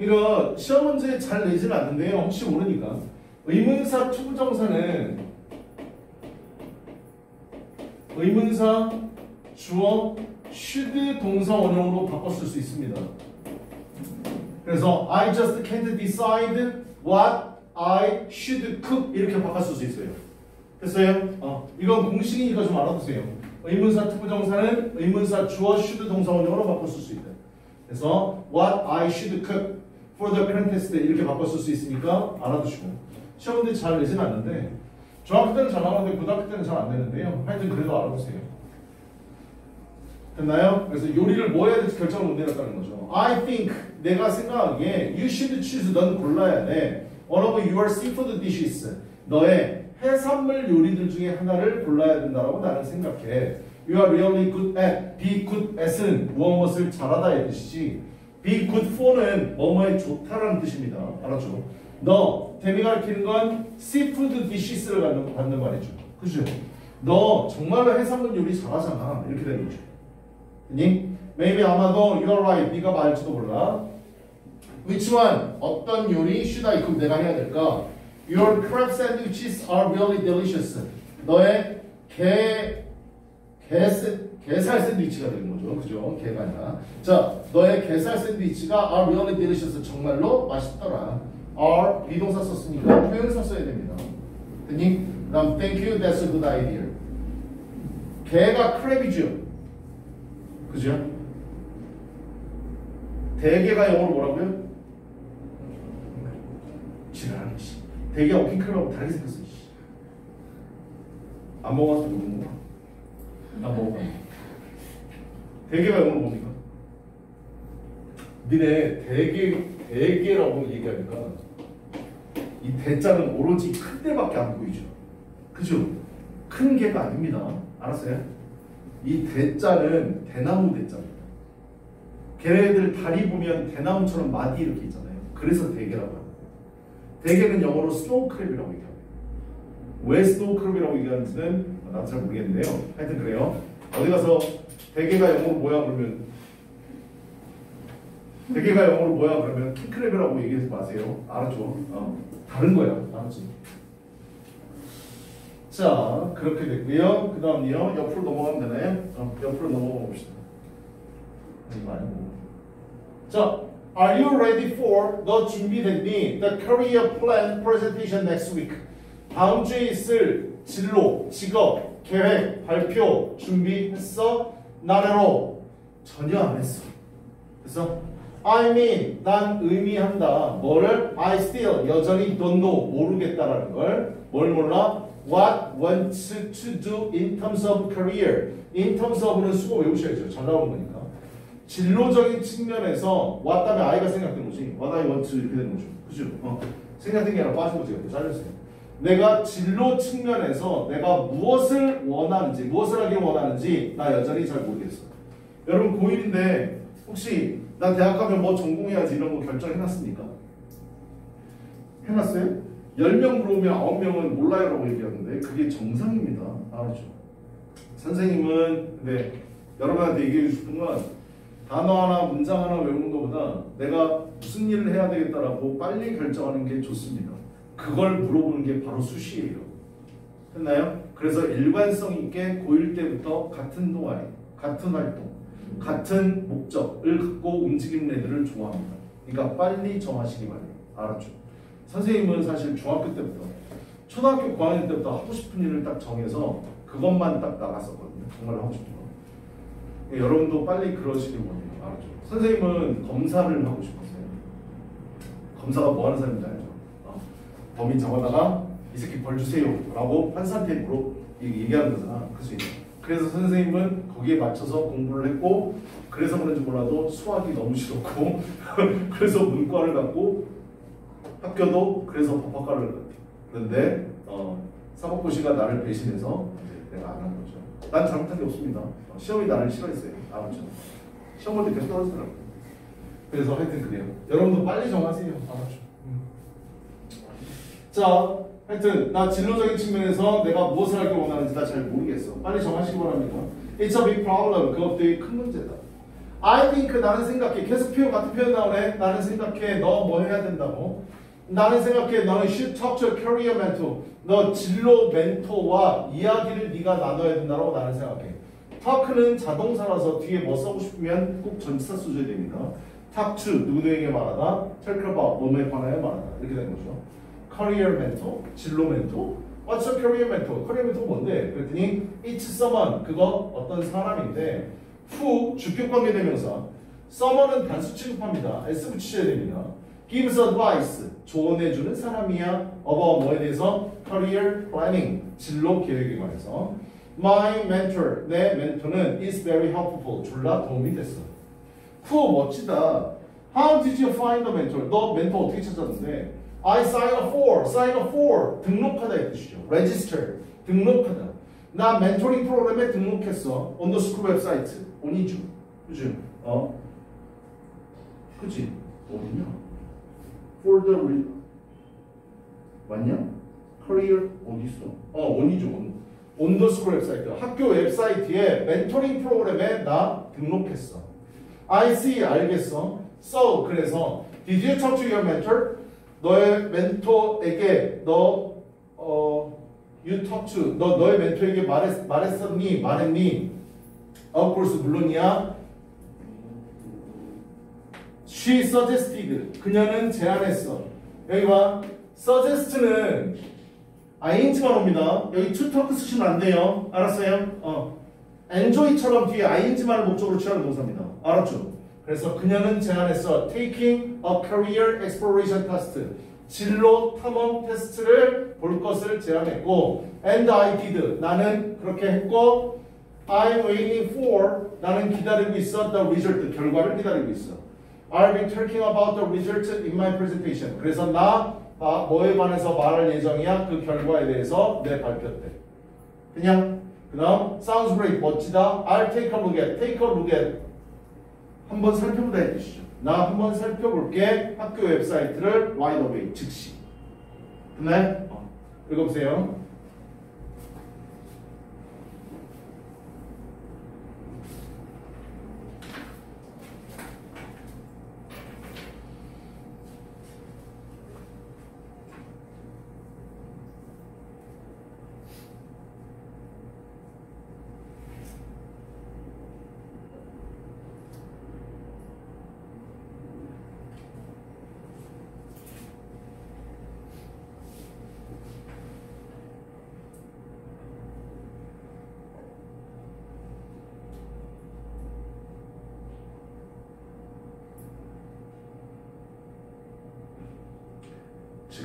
이거 시험 문제 잘 내지는 않는데요. 혹시 모르니까 의문사 to부정사는 의문사 주어 should 동사 원형으로 쓸수 있습니다. 그래서 I just can't decide what I should cook 이렇게 바꿨을 수 있어요. 됐어요? 어, 이건 공식이니까 좀 알아두세요. 의문사 투부정사는 의문사 주어 should 동사 원형으로 바꿨을 수 있다. 그래서 what I should cook for the contest 이렇게 바꿨을 수 있으니까 알아두시고 시험 문제 잘 내진 않는데 중학교 때는 잘 나가는데 고등학교 때는 잘 안 되는데요. 하여튼 그래도 알아두세요. 됐나요? 그래서 요리를 뭐 해야 될지 결정을 못 내렸다는 거죠. I think 내가 생각하기에 you should choose 넌 골라야 돼. One of your seafood dishes 너의 해산물 요리들 중에 하나를 골라야 된다라고 나는 생각해. You are really good at. Be good at은 무엇을 잘하다의 뜻이지. Be good for는 뭐뭐에 좋다라는 뜻입니다. 알았죠? 너 데미 가르치는 건 seafood dishes를 갖는, 갖는 말이죠. 그죠? 너 정말로 해산물 요리 잘하잖아. 이렇게 되는 거죠. 니? Maybe 아마도 you're right. 네가 말할지도 몰라. Which one? 어떤 요리 should I cook? 내가 해야 될까? Your crab sandwiches are really delicious. 너의 게, 게, 게살 샌드위치가 되는 거죠. 그죠? 게가 아니라. 자, 너의 게살 샌드위치가 are really delicious. 정말로 맛있더라. are 비동사 썼으니까 표현사 써야 됩니다. 됐니? 그럼 thank you. That's a good idea. 게가 크랩이죠. 그죠? 대게가 영어로 뭐라고요? 지랄하네 씨. 대게하고 킹크랩하고 다르게 생겼어 씨. 안 먹어서 모르는 거야 안 먹어봐 대게가 영어로 뭡니까? 니네 대게 대게라고 얘기하니까 이 대자는 오로지 큰 데밖에 안 보이죠 그죠? 큰 개가 아닙니다 알았어요? 이 대자는 대나무 대자입니다 걔네들 다리 보면 대나무처럼 마디 이렇게 있잖아요. 그래서 대게라고 합니다. 대게는 영어로 snow crab이라고 얘기합니다. 왜 snow crab이라고 얘기하는지는 나도 잘 모르겠는데요. 하여튼 그래요. 어디 가서 대게가 영어로 뭐야 그러면 대게가 영어로 뭐야 그러면 킹크랩이라고 얘기하지 마세요. 알았죠? 어, 다른 거야. 알았지? 자 그렇게 됐고요. 그 다음요 옆으로 넘어가면 되나요? 어, 옆으로 넘어가 봅시다. 자, are you ready for 너 준비됐니? The career plan presentation next week. 다음 주에 있을 진로, 직업, 계획, 발표 준비했어? 나래로 전혀 안 했어. 그래서 I mean 난 의미한다. 뭐를? I still 여전히 don't know 모르겠다라는 걸. 뭘 몰라? What wants to do in terms of career. In terms of는 수고 외우셔야죠. 잘 나오는 거니까. 진로적인 측면에서 what 다음에 I가 생각된 거지. What I want to 이렇게 되는 거죠. 그죠? 어. 생각된 게 아니라 빠진 거지. 잘렸어요. 내가 진로 측면에서 내가 무엇을 원하는지, 무엇을 하길 원하는지 나 여전히 잘 모르겠어. 여러분 고1인데 혹시 나 대학 가면 뭐 전공해야지 이런 거 결정해놨습니까? 해놨어요? 10명 물어보면 9명은 몰라요 라고 얘기하는데 그게 정상입니다. 알았죠? 선생님은 근데 여러분한테 얘기해 싶은 건 단어 하나 문장 하나 외우는 것보다 내가 무슨 일을 해야 되겠다라고 빨리 결정하는 게 좋습니다. 그걸 물어보는 게 바로 수시예요. 됐나요? 그래서 일관성 있게 고1 때부터 같은 동아리, 같은 활동, 같은 목적을 갖고 움직이는 애들을 좋아합니다. 그러니까 빨리 정하시기 바래요. 알았죠? 선생님은 사실 중학교 때부터 초등학교 고학년 때부터 하고 싶은 일을 딱 정해서 그것만 딱 나갔었거든요. 정말 하고 싶은 거. 예, 여러분도 빨리 그러시길 원해요. 알았죠? 선생님은 검사를 하고 싶었어요. 검사가 뭐 하는 사람인지 알죠? 어, 범인 잡아다가 이 새끼 벌 주세요. 라고 판사한테 물어 얘기하는 거잖아. 그래서 선생님은 거기에 맞춰서 공부를 했고 그래서 그런지 몰라도 수학이 너무 싫었고 (laughs) 그래서 문과를 갖고 학교도 그래서 법학과를 갔는데 어, 사법고시가 나를 배신해서 내가 안 한 거죠. 난 잘못한 게 없습니다. 어, 시험이 나를 싫어했어요. 알았죠? 시험 볼때 계속 떨어지더라고요. 그래서 하여튼 그래요. 여러분도 빨리 정하세요. 알았죠? 음. 자, 하여튼 나 진로적인 측면에서 내가 무엇을 하길 원하는지 나 잘 모르겠어. 빨리 정하시기 바랍니다. It's a big problem. 그것 되게 큰 문제다. I think 나는 생각해. 계속 표현 같은 표현 나오네. 나는 생각해. 너 뭐 해야 된다고. 나는 생각해. 너는 a career mentor. 너 진로 멘토와 이야기를 네가 나눠야 된다고 나는 생각해. talk는 자동사라서 뒤에 뭐 써고 싶으면 꼭 전치사 써줘야 됩니다. to 누구에게 말하다. about 뭐에 관하여 말하다. 이렇게 되는 거죠. career mentor, 진로 멘토. What's a career mentor? career mentor 뭔데? 그랬더니 it's someone 그거 어떤 사람인데 who 주격 관계 대명사 someone은 단수 취급합니다. s 붙이셔야 됩니다. Gives advice 조언해주는 사람이야. about 뭐에 대해서 career planning 진로 계획에 관해서 my mentor 내 멘토는 is very helpful 졸라 도움이 됐어. who 멋지다. How did you find the mentor? 너 멘토 어떻게 찾았는데? I sign up for, sign up for 등록하다 이 뜻이죠. register 등록하다. 나 멘토링 프로그램에 등록했어. school 웹사이트. on이죠. 그죠? 어? 그치? 어디냐? The re... 맞냐? career 어디 있어? 어, on the school 웹사이트. 학교 웹사이트에 멘토링 프로그램에 나 등록했어. I see 알겠어. So 그래서 did you talk to your mentor? 너의 멘토에게 너 어, you talk to 너 너의 멘토에게 말했 말했었니 말했니? Of course 물론이야. She suggested 그녀는 제안했어. 여기 봐. suggest는 ing만 옵니다. 여기 to talk 쓰시면 안 돼요. 알았어요? 어. enjoy처럼 뒤에 ing만을 목적으로 취하는 동사입니다. 알았죠? 그래서 그녀는 제안했어. taking a career exploration test. 진로 탐험 테스트를 볼 것을 제안했고 and I did. 나는 그렇게 했고 I'm waiting for. 나는 기다리고 있어. the result. 결과를 기다리고 있어. I'll be talking about the result in my presentation. 그래서 나 아, 뭐에 관해서 말할 예정이야? 그 결과에 대해서 내 발표 때. 그냥 그 다음 sounds great 멋지다. I'll take a look at. take a look at. 한번 살펴보다 이 뜻이죠. 나 한번 살펴볼게. 학교 웹사이트를 right away 즉시. 됐나요? 어. 읽어보세요.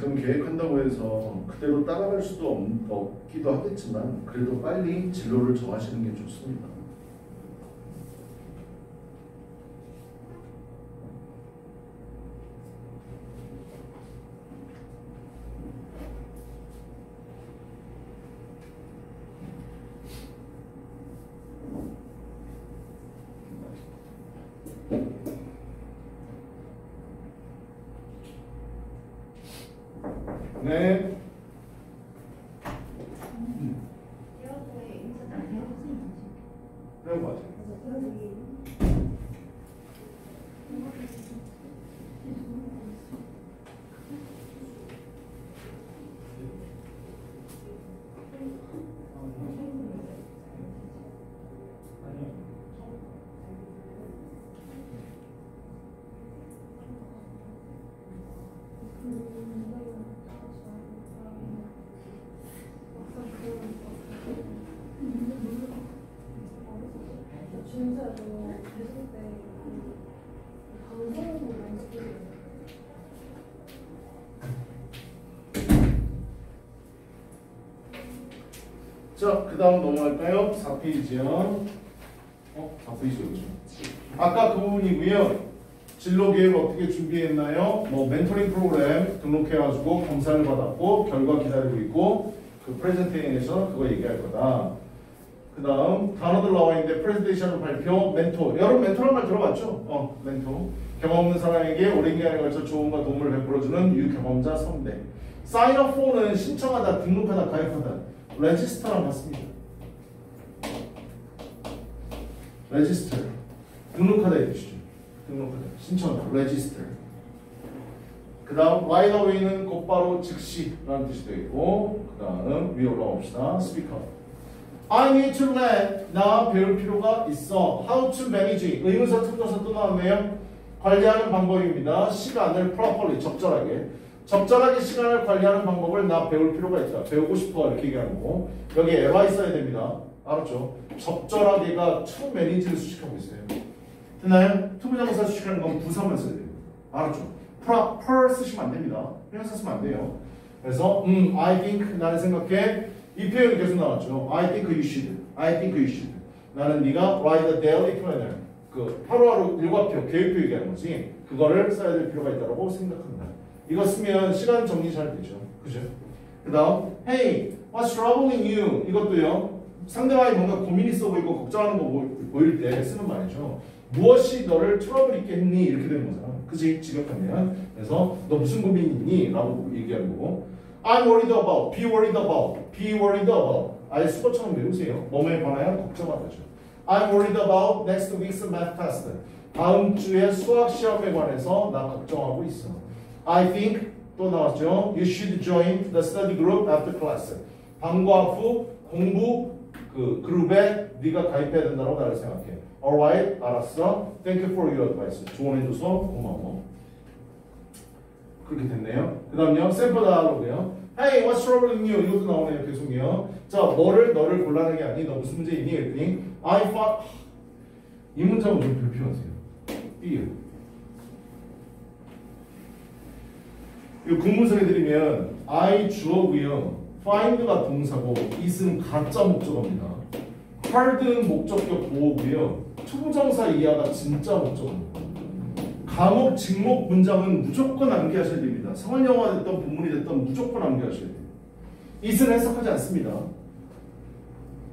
지금 계획한다고 해서 그대로 따라갈 수도 없, 없기도 하겠지만 그래도 빨리 진로를 정하시는 게 좋습니다. 네. 네, 맞아요. 진짜로 대선 때 방송으로 연습을 자, 그 다음 넘어갈까요? 4페이지요. 어, 4페이지였죠. 아까 그 부분이고요. 진로 계획 어떻게 준비했나요? 뭐 멘토링 프로그램 등록해가지고 검사를 받았고 결과 기다리고 있고 그 프레젠테이션에서 그거 얘기할 거다. 그 다음 단어들 나와 있는데 프레젠테이션 발표, 멘토. 여러분 멘토란 말 들어봤죠? 어, 멘토. 경험 없는 사람에게 오랜 기간에 걸쳐 조언과 도움을 베풀어주는 유경험자 선배. sign up for는 신청하다, 등록하다, 가입하다. register랑 같습니다. register. 등록하다 이 뜻이죠. 등록하다. 신청하다. register. 그 다음 right away는 곧바로 즉시라는 뜻이 되고 그 다음 위에 올라옵시다. 스피커. I need to learn. 나 배울 필요가 있어. How to manage. 의문사 to부정사 또 나왔네요. 관리하는 방법입니다. 시간을 properly 적절하게. 적절하게 시간을 관리하는 방법을 나 배울 필요가 있다. 배우고 싶어 이렇게 얘기하는 거. 여기 에바 있어야 됩니다. 알았죠? 적절하게가 to manage를 수식하고 있어요. 됐나요? to 부정사 수식하는 건 부사만 써야 돼요. 알았죠? proper 쓰시면 안 됩니다. 형용사 쓰면 안 돼요. 그래서 음, I think 나는 생각해 이 표현이 계속 나왔죠. I think you should. I think you should. 나는 네가 write a daily planner. 그 하루하루 일과표, 계획표 얘기하는 거지. 그거를 써야 될 필요가 있다고 생각합니다. 이거 쓰면 시간 정리 잘 되죠. 그죠? 그 다음, Hey, what's troubling you? 이것도요. 상대방이 뭔가 고민 있어 보이고 걱정하는 거 보- 보일 때 쓰는 말이죠. 무엇이 너를 트러블 있게 했니? 이렇게 되는 거잖아. 그지? 직역하면. 그래서 너 무슨 고민이 있니? 라고 얘기하는 거고. I'm worried about, be worried about, be worried about. 아예 수거처럼 외우세요. 뭐에 관하여 걱정하다죠. I'm worried about next week's math test. 다음 주에 수학 시험에 관해서 나 걱정하고 있어. I think 또 나왔죠. You should join the study group after class. 방과 후 공부 그 그룹에 네가 가입해야 된다고 나를 생각해. Alright, 알았어. Thank you for your advice. 조언해줘서 고마워. 그렇게 됐네요. 그 다음요. 샘플 dialogue요. Hey, what's troubling you? 이것도 나오네요. 계속이요. 자, 뭐를 너를 곤란하게 하니? 너 무슨 문제 있니? 그랬더니 I thought 이 문장은 좀 별표하세요. 이 구문성에 드리면 I 주어고요. find가 동사고 it은 가짜 목적어입니다. hard는 목적격 보어고요. to부정사 이하가 진짜 목적어입니다. 감옥 직목 문장은 무조건 암기하셔야 됩니다. 영화 됐던 본문이 됐던 무조건 암기하셔야 돼요. is는 해석하지 않습니다.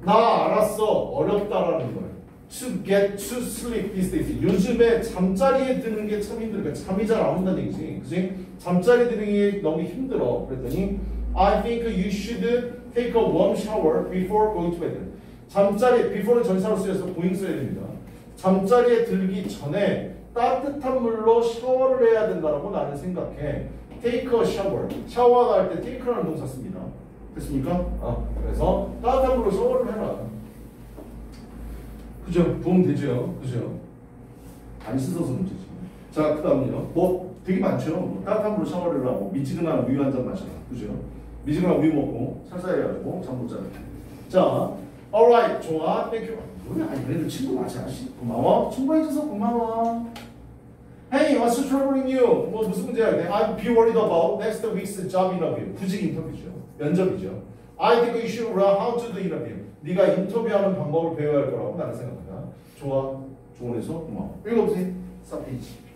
나 알았어 어렵다라는 거예요. To get to sleep these days. 요즘에 잠자리에 드는 게 참 힘들어. 그러니까 잠이 잘 안 온다는 얘기지. 그지? 잠자리 드는 게 너무 힘들어. 그랬더니 I think you should take a warm shower before going to bed. 잠자리 before는 전사로 쓰여서 going 써야 됩니다. 잠자리에 들기 전에 따뜻한 물로 샤워를 해야 된다고 나는 생각해. take a shower. 샤워가 할 때 take라는 동사 씁니다. 됐습니까? 아, 그래서 따뜻한 물로 샤워를 해라. 그죠? 도움 되죠? 그죠? 안 씻어서 문제지. 자, 그 다음은요. 뭐 되게 많죠? 뭐 따뜻한 물로 샤워를 하고 미지근한 우유 한 잔 마셔라. 그죠? 미지근한 우유 먹고 살살 해가지고 잠 못 자게. 자, alright. 좋아. thank you. 뭐야? 아니, 그래도 친구 맞아. 씨. 고마워. 친구해줘서 고마워. Hey, what's troubling you? 뭐 무슨 문제야? I'm be worried about next week's job interview. 구직 인터뷰죠. 면접이죠. I think you should learn how to do interview. 네가 인터뷰하는 방법을 배워야 할 거라고 나는 생각한다. 좋아. 조언해서 고마워. 읽어보세요. 4페이지.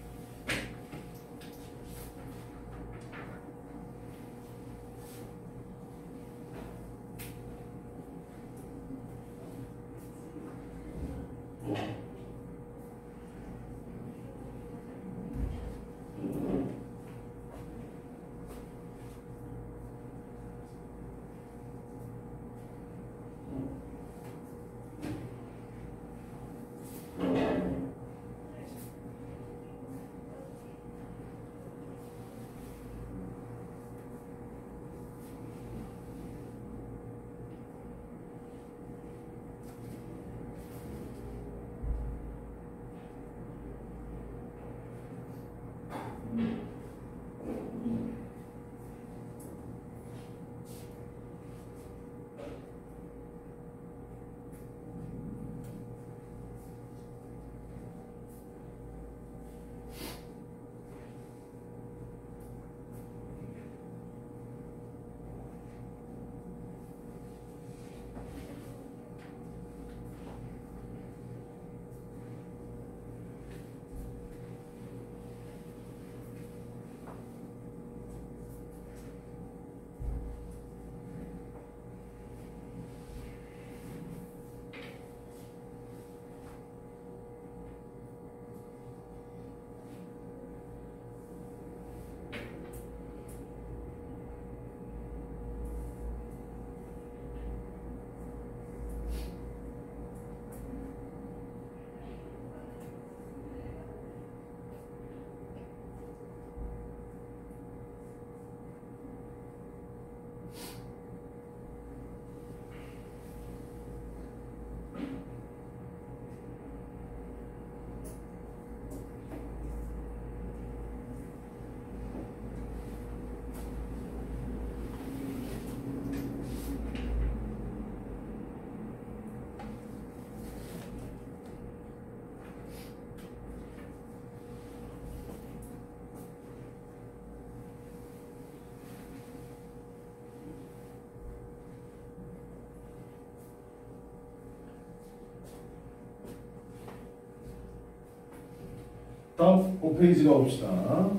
다음 5페이지 가봅시다.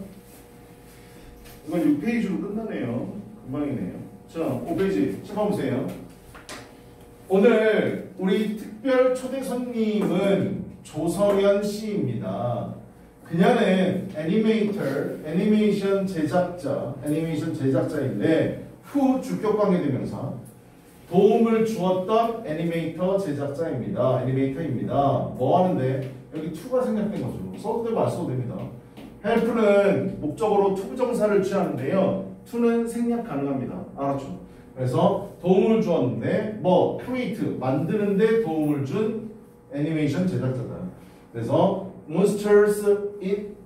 이건 6페이지로 끝나네요. 금방이네요. 자, 5페이지 찾아보세요. 오늘 우리 특별 초대 손님은 조성현 씨입니다. 그녀는 애니메이터, 애니메이션 제작자, 애니메이션 제작자인데 후 주격 관계대명사 도움을 주었던 애니메이터 제작자입니다. 애니메이터입니다. 뭐 하는데 여기 to가 생략된 거죠. 써도 되고 안 써도 됩니다. help는 목적으로 to부정사를 취하는데요. to는 생략 가능합니다. 알았죠? 그래서 도움을 주었는데 뭐 create 만드는데 도움을 준 애니메이션 제작자다. 그래서 Monsters Inc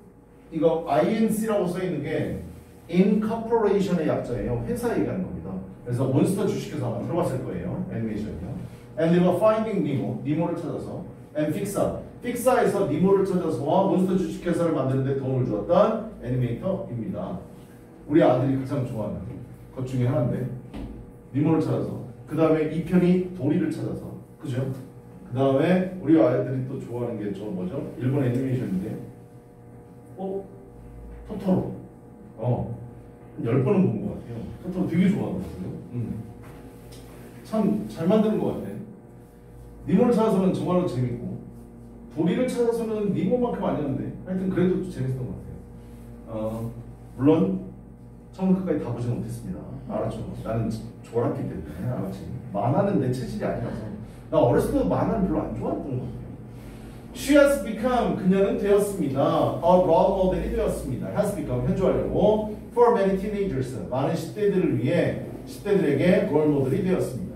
이거 inc라고 써 있는 게 incorporation의 약자예요. 회사 얘기하는 겁니다. 그래서 몬스터 주식회사 아마 들어봤을 거예요. 애니메이션이요. And they were finding Nemo, 니모를 찾아서. And Fixa에서 니모를 찾아서 몬스터 주식회사를 만드는데 도움을 주었던 애니메이터입니다. 우리 아들이 가장 좋아하는 것 중에 하나인데 니모를 찾아서 그 다음에 2편이 도리를 찾아서 그죠? 그 다음에 우리 아이들이 또 좋아하는 게 저 뭐죠? 일본 애니메이션인데 어? 토토로 어. 열 번은 본 것 같아요. 토토로 되게 좋아하거든요. 음. 참잘 만드는 것 같아. 니모를 찾아서는 정말로 재밌고 도리를 찾아서는 니모만큼 아니었는데 하여튼 그래도 재밌었던 것 같아요. 어, 물론 처음부터 끝까지 다 보지 못했습니다. 알았죠? 나는 졸았기 때문에 알았지. 만화는 내 체질이 아니라서 나 어렸을 때도 만화를 별로 안 좋아했던 것 같아요. She has become 그녀는 되었습니다. A role model이 되었습니다. Has become 현주하려고 for many teenagers 많은 10대들을 위해 10대들에게 role model이 되었습니다.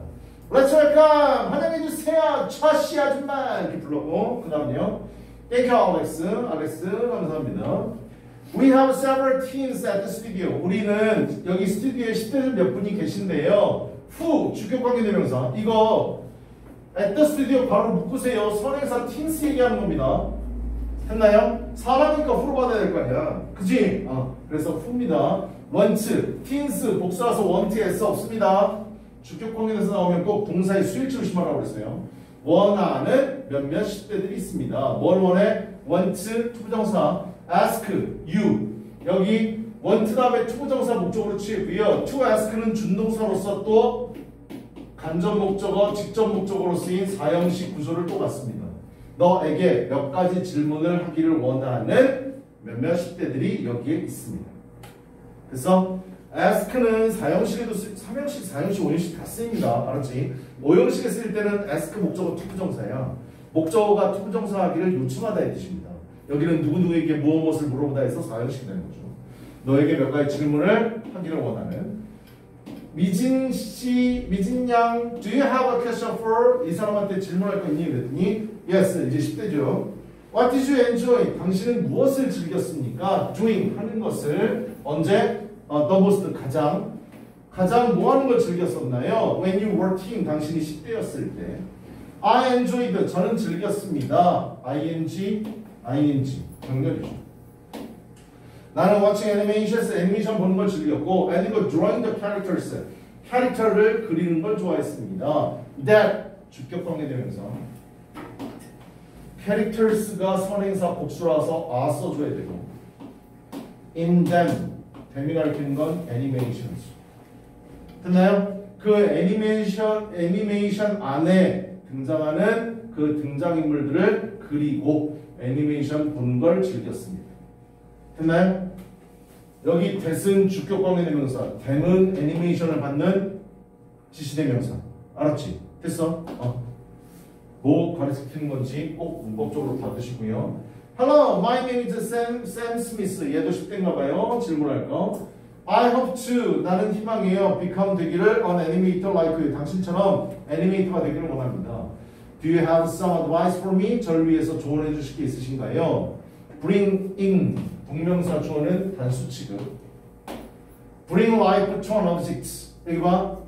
Let's welcome 환영해 주세요. 차씨 아줌마 이렇게 불렀고 그 다음에요. Thank you, Alex. Alex 감사합니다. We have several teams at the studio. 우리는 여기 스튜디오에 10대들 몇 분이 계신데요. 후 주격관계대명사 이거 at the studio 바로 묶으세요. 선행사 teams 얘기하는 겁니다. 했나요? 사람이니까 후로 받아야 될 거 아니야. 그지? 어, 그래서 후입니다. wants, teens 복수라서 want에 s 없습니다. 주격관계에서 나오면 꼭 동사의 수일치 조심하라고 그랬어요. 원하는 몇몇 10대들이 있습니다. 뭘 원해? wants to부정사 ask you 여기 want 다음에 to부정사 목적으로 취했고요. to ask는 준동사로서 또 간접 목적어, 직접 목적어로 쓰인 사형식 구조를 또 갖습니다. 너에게 몇 가지 질문을 하기를 원하는 몇몇 10대들이 여기에 있습니다. 그래서 ask는 사형식에도 쓰, 3형식, 4형식, 5형식 다 쓰입니다. 알았지? 5형식에 쓸 때는 ask 목적어 to부정사야. 목적어가 to부정사 하기를 요청하다 이 뜻입니다. 여기는 누구누구에게 무엇 무엇을 물어보다 해서 4형식이 되는 거죠. 너에게 몇 가지 질문을 하기를 원하는 미진 씨, 미진 양, do you have a question for? 이 사람한테 질문할 거 있니? 그랬더니 yes, 이제 10대죠. What did you enjoy? 당신은 무엇을 즐겼습니까? doing, 하는 것을 언제? 어, the most, 가장 가장 뭐 하는 걸 즐겼었나요? When you were teen, 당신이 10대였을 때 I enjoyed, 저는 즐겼습니다. ing, ing, 정렬이죠. 나는 watching animations, 애니메이션 보는 걸 즐겼고 and 이거 drawing the characters, 캐릭터를 그리는 걸 좋아했습니다. That, 주격 관계되면서 characters가 선행사 복수라서 아 써 줘야 되고 in them, them이 가리키는 건 animations. 됐나요? 그 애니메이션, 애니메이션 안에 등장하는 그 등장인물들을 그리고 애니메이션 보는 걸 즐겼습니다. 됐나요? 여기 대은 주격 관계 대명사, 댐은 애니메이션을 받는 지시대명사. 알았지? 됐어? 어. 뭐 가르치는 건지 꼭 문법적으로 받으시고요. Hello, my name is Sam, Sam Smith. 얘도 10대인가 봐요. 질문할 거. I hope to, 나는 희망해요. become 되기를 an animator like. 당신처럼 애니메이터가 되기를 원합니다. Do you have some advice for me? 저를 위해서 조언해 주실 게 있으신가요? Bring in, 동명사 주어는 단수 취급. Bring life to an object. 여기 봐.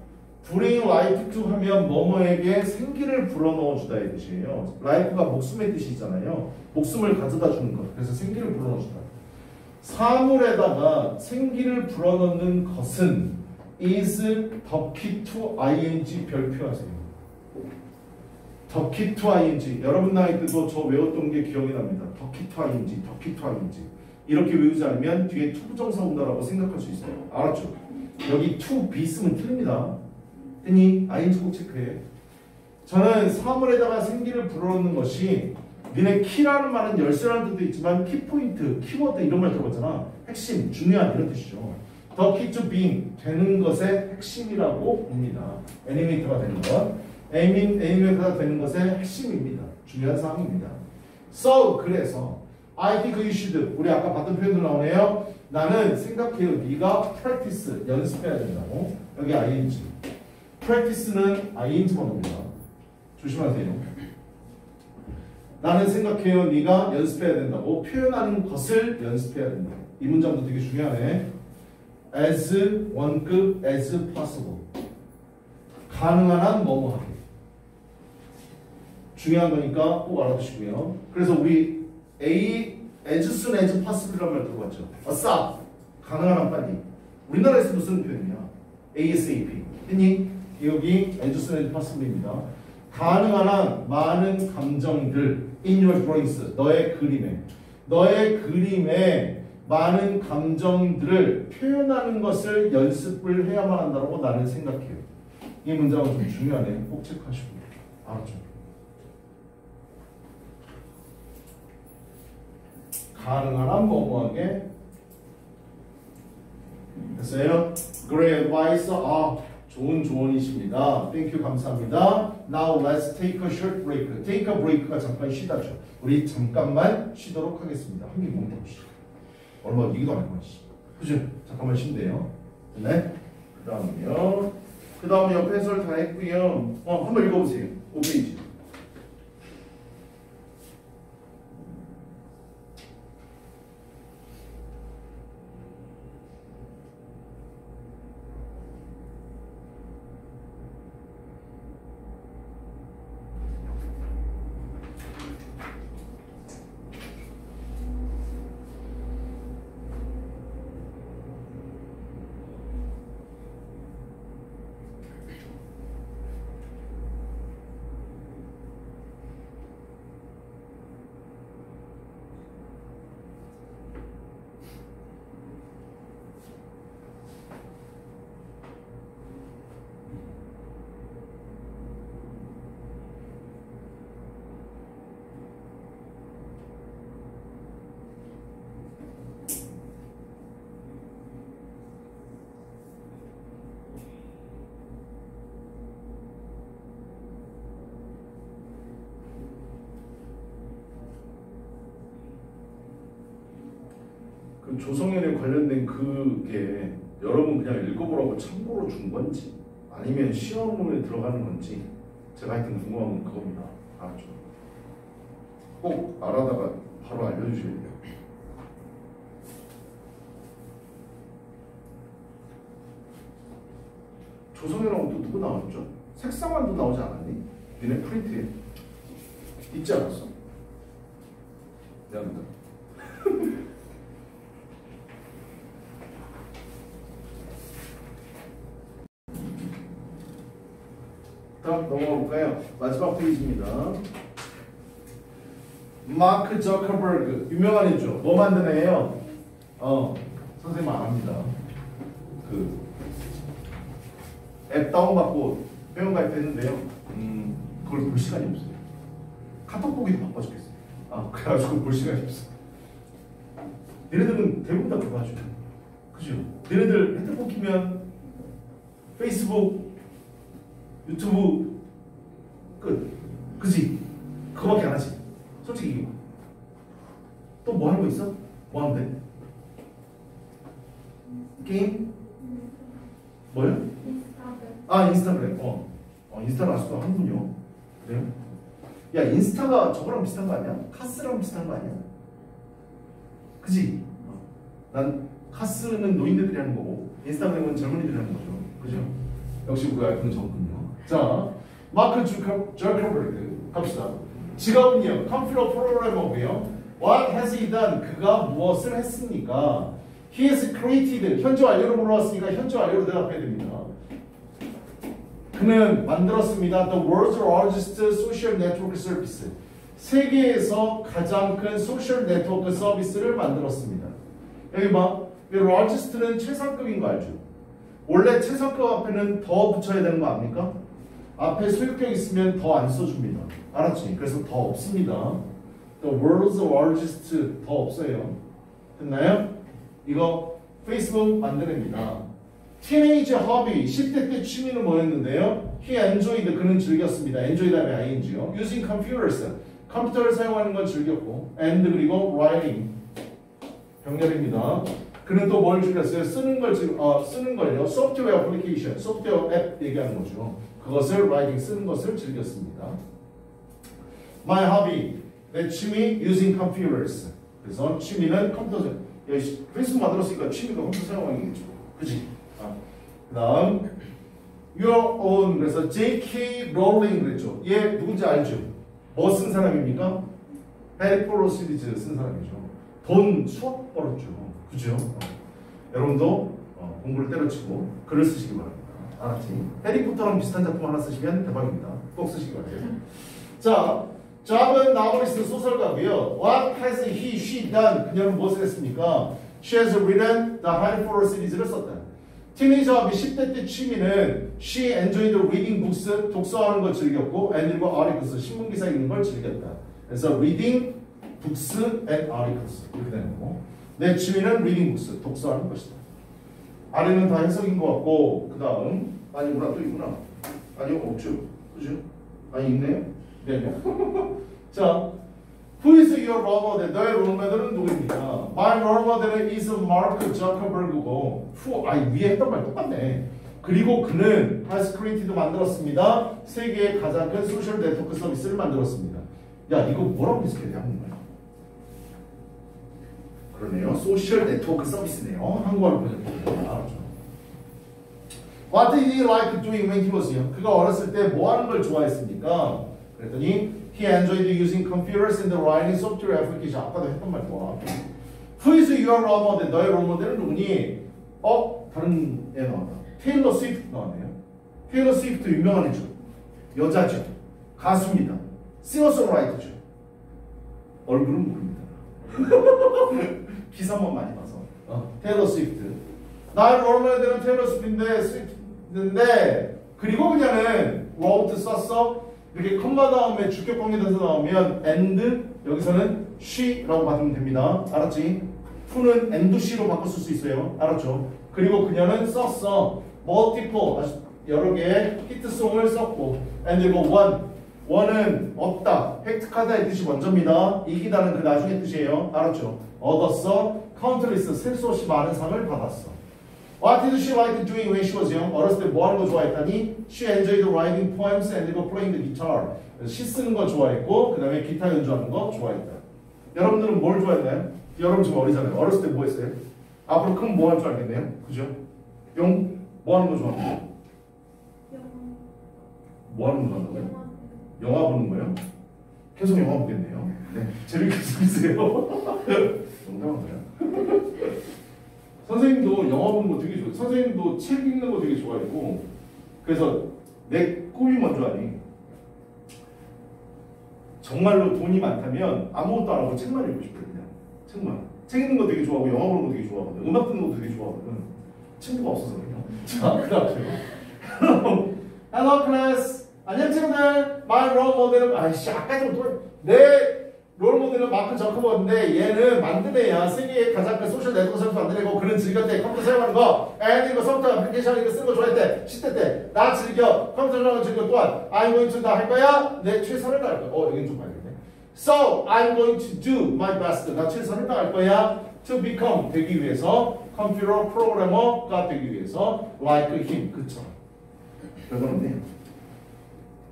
Bring life to 하면 뭐뭐에게 생기를 불어넣어 주다 이 뜻이에요. life가 목숨의 뜻이잖아요. 목숨을 가져다 주는 것. 그래서 생기를 불어넣어 주다. 사물에다가 생기를 불어넣는 것은 is the key to ing 별표하세요. the key to ing. 여러분 나이 때도 저 외웠던 게 기억이 납니다. the key to ing, the key to ing. 이렇게 외우지 않으면 뒤에 to부정사 온다라고 생각할 수 있어요. 알았죠? 여기 to be 쓰면 틀립니다. 했니? ing 꼭 체크해. 저는 사물에다가 생기를 불어넣는 것이 니네 키라는 말은 열쇠라는 뜻도 있지만 키포인트, 키워드 이런 말 들어봤잖아. 핵심, 중요한 이런 뜻이죠. The key to being, 되는 것의 핵심이라고 봅니다. 애니메이터가 되는 것. 애니, 애니메이터가 되는 것의 핵심입니다. 중요한 사항입니다. So, 그래서 I think you should, 우리 아까 봤던 표현도 나오네요. 나는 생각해요. 네가 practice, 연습해야 된다고. 여기 ing. Practice는 ing만 옵니다. 조심하세요. 나는 생각해요. 네가 연습해야 된다고 표현하는 것을 연습해야 된다. 이 문장도 되게 중요하네. as 원급 as possible 가능한 한 뭐뭐 하게 중요한 거니까 꼭 알아두시고요. 그래서 우리 A as soon as possible이라는 말 들어봤죠. 아싸 가능한 한 빨리. 우리나라에서도 쓰는 표현이야. ASAP. 했니? 여기 as possible입니다. 가능한 한 많은 감정들 in your drawings 너의 그림에 너의 그림에 많은 감정들을 표현하는 것을 연습을 해야만 한다고 나는 생각해요. 이 문장은 좀 중요하네. 꼭 체크하시고. 알았죠? 가능한 한 뭐뭐하게 됐어요? Great advice. 아, 좋은 조언이십니다. Thank you. 감사합니다. Now let's take a short break. Take a break가 잠깐 쉬다죠. 우리 잠깐만 쉬도록 하겠습니다. 한개 먹는 거 쉬. 얼마 얘기도 안 했구나. 씨. 그죠? 잠깐만 쉰대요. 네? 그 다음에요. 그 다음에 옆에 해설 다 했고요. 어, 한번 읽어보세요. 5페이지. 그 조성현에 관련된 그게 여러분 그냥 읽어보라고 참고로 준 건지 아니면 시험문에 들어가는 건지 제가 하여튼 궁금한 건 그겁니다. 알았죠? 꼭 알아다가 바로 알려주셔야 돼요. 조성현하고 또 누구 나왔죠? 색상만도 나오지 않았니? 니네 프린트에 있지 않았어? 미안합니다. 다음 넘어가 볼까요? 마지막 페이지입니다. 마크 저커버그 유명한 애죠. 뭐 만든 애예요? 어 선생님 안 합니다. 그 앱 다운받고 회원 가입했는데요. 음 그걸 볼 시간이 없어요. 카톡 보기도 바빠 죽겠어요. 아 그래가지고 볼 시간이 없어. 얘네들은 대부분 다 그거 하죠. 그죠? 얘네들 핸드폰 키면 페이스북 유튜브 끝. 그지? 그거밖에 안 하지. 솔직히 또 뭐 하는 거 있어? 뭐 하면 돼? 게임? 뭐요? 인스타그램. 아 인스타그램. 어, 어 인스타를 아직도 하는군요. 그래요? 야 인스타가 저거랑 비슷한 거 아니야? 카스랑 비슷한 거 아니야? 그지? 어. 난 카스는 노인들이 하는 거고 인스타그램은 젊은이들이 하는 거죠. 그죠? 역시 우리가 알고 적군요. 자, 마크 주커, 저커버그 갑시다. 직업은요, 컴퓨터 프로그래머고요. What has he done? 그가 무엇을 했습니까? He has created. 현재 완료로 물어왔으니까 현재 완료로 대답해야 됩니다. 그는 만들었습니다. The world's largest social network service. 세계에서 가장 큰 소셜 네트워크 서비스를 만들었습니다. 여기 봐. 이 largest는 최상급인 거 알죠? 원래 최상급 앞에는 더 붙여야 되는 거 압니까? 앞에 소유격 있으면 더 안 써줍니다. 알았지? 그래서 더 없습니다. The world's largest 더 없어요. 됐나요? 이거 페이스북 만드냅니다. 티네이지 허비 10대 때 취미는 뭐였는데요? He enjoyed 그는 즐겼습니다. enjoy 다음에 ing요. Using computers 컴퓨터를 사용하는 건 즐겼고 and 그리고 writing 병렬입니다. 그는 또 뭘 즐겼어요? 쓰는 걸 즐, 어, 쓰는 걸요. 소프트웨어 애플리케이션, 소프트웨어 앱 얘기하는 거죠. 그것을 writing 쓰는 것을 즐겼습니다. My hobby 내 취미 using computers. 그래서 취미는 컴퓨터 페이스북 만들었으니까 취미가 컴퓨터 사용하기겠죠. 그지? 아. 그 다음 your own 그래서 J.K. 롤링 그랬죠. 얘 누군지 알죠? 뭐 쓴 사람입니까? 해리포터 시리즈 쓴 사람이죠. 돈 수억 벌었죠. 그죠? 어. 여러분도 어, 공부를 때려치고 글을 쓰시기 바랍니다. 알았지? 해리포터랑 비슷한 작품 하나 쓰시면 대박입니다. 꼭 쓰시기 바래요. 자, 잡은 나버리스 소설가고요. What has he, she done? 그녀는 무엇을 했습니까? She has written the Harry Potter 시리즈를 썼다. 티네이저와 10대 때 취미는 she enjoyed reading books, 독서하는 걸 즐겼고 and 그리고 articles, 신문 기사 읽는 걸 즐겼다. 그래서 reading books and articles 이렇게 되는 거고 내 취미는 reading books, 독서하는 것이다. 아래는 다 해석인 것 같고 그 다음 아니구나 또 있구나 아니요 없죠 그죠? 아니 있네요 네 (laughs) 자, who is your model? 너의 model은 누구입니까? My model is Mark Zuckerberg고 who 아니 위에 했던 말 똑같네 그리고 그는 has created 만들었습니다 세계의 가장 큰 소셜 네트워크 서비스를 만들었습니다 야 이거 뭐라고 돼 한국말 그러네요. 소셜 네트워크 서비스네요. 번역해보면 알았죠. What did he like doing when he was young? 그가 어렸을 때 뭐 하는 걸 좋아했습니까? 그랬더니 he enjoyed using computers and writing software application. 아까도 했던 말 뭐야? Who is your role model? 너의 롤 모델은 누구니? 어? 다른 애 나왔다. 테일러 스위프트 나왔네요. 테일러 스위프트 유명한 애죠. 여자죠. 가수입니다. 싱어송라이터죠. 얼굴은 모릅니다. (laughs) 기사만 많이 봐서. 어, 테일러 스위프트. 나의 롤 모델은 테일러 스위프트인데, 스위프트인데, 그리고 그녀는 wrote 썼어. 이렇게 컴마 다음에 주격 관계대서 나오면 and 여기서는 she라고 받으면 됩니다. 알았지? who는 and she로 쓸수 있어요. 알았죠? 그리고 그녀는 썼어. multiple 여러 개의 히트송을 썼고 and 그리고 one 원은 얻다, 획득하다의 뜻이 먼저입니다. 이기다는 그 나중의 뜻이에요. 알았죠? 얻었어, countless, 셀수 없이 많은 상을 받았어. What did she like doing when she was young? 어렸을 때 뭐 하는 거 좋아했다니? She enjoyed writing poems and playing the guitar. 시 쓰는 거 좋아했고, 그 다음에 기타 연주하는 거 좋아했다. 여러분들은 뭘 좋아했나요? 여러분 지금 어리잖아요. 어렸을 때 뭐 했어요? 앞으로 크면 뭐 할 줄 알겠네요? 그죠? 용, 뭐 하는 거 좋아하나요? 뭐 하는 거 좋아한다고요? 영화 보는 거예요? 계속 영화 보겠네요. 네, 재밌게 쓰세요. 농담한 거야. 선생님도 보는 거 되게 좋아. 선생님도 책 읽는 거 되게 좋아했고, 그래서 내 꿈이 뭔줄 아니? 정말로 돈이 많다면 아무것도 안 하고 책만 읽고 싶어요. 그냥 책만. 책 읽는 거 되게 좋아하고 영화 보는 거 되게 좋아하거든. 음악 듣는 거 되게 좋아하거든. 친구가 없어서 그래요. (laughs) 자, 그 다음에 (laughs) Hello class. 안녕 친구들. My role model은 아이씨 아까 좀내 롤 모델은 마크 저커버인데 얘는 만든 애야. 세계의 가장 큰 소셜 네트워크 서비스 만든 애고 그는 즐겼대. 컴퓨터 사용하는 거. 애들 이거 소프트웨어 애플리케이션 이거 쓰는 거 좋아했대. 10대 때. 나 즐겨. 컴퓨터 사용하는 거 즐겨 또한. I'm going to 다할 거야. 내 최선을 다할 거야. 어 여긴 좀 봐야겠네. So I'm going to do my best. 나 최선을 다할 거야. To become 되기 위해서 컴퓨터 프로그래머가 되기 위해서 like him 그처럼. 별건 없네요.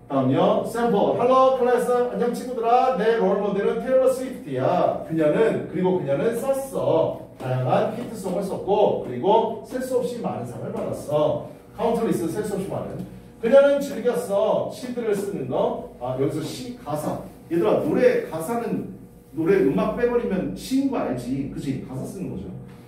다음요. 샘플. Hello class. 안녕 친구들아. 내 롤 모델은 테일러 스위프트야. 그녀는 그리고 그녀는 썼어. 다양한 히트송을 썼고 그리고 셀 수 없이 많은 상을 받았어. countless 셀 수 없이 많은. 그녀는 즐겼어. 시들을 쓰는 거. 아 여기서 시 가사. 얘들아 노래 가사는 노래 음악 빼버리면 시인 거 알지? 그지? 가사 쓰는 거죠.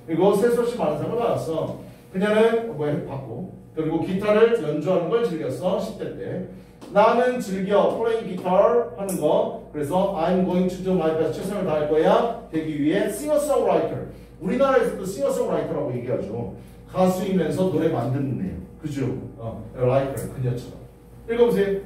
그리고 셀 수 없이 많은 상을 받았어. 그녀는 뭐 받고 그리고 기타를 연주하는 걸 즐겼어. 10대 때. 나는 즐겨 playing guitar 하는 거. 그래서 I'm going to do my best. 최선을 다할 거야. 되기 위해 싱어송라이터 우리나라에서도 싱어송라이터라고 얘기하죠. 가수이면서 노래 만드는 애 그죠? 어, 라이터 그녀처럼. 읽어보세요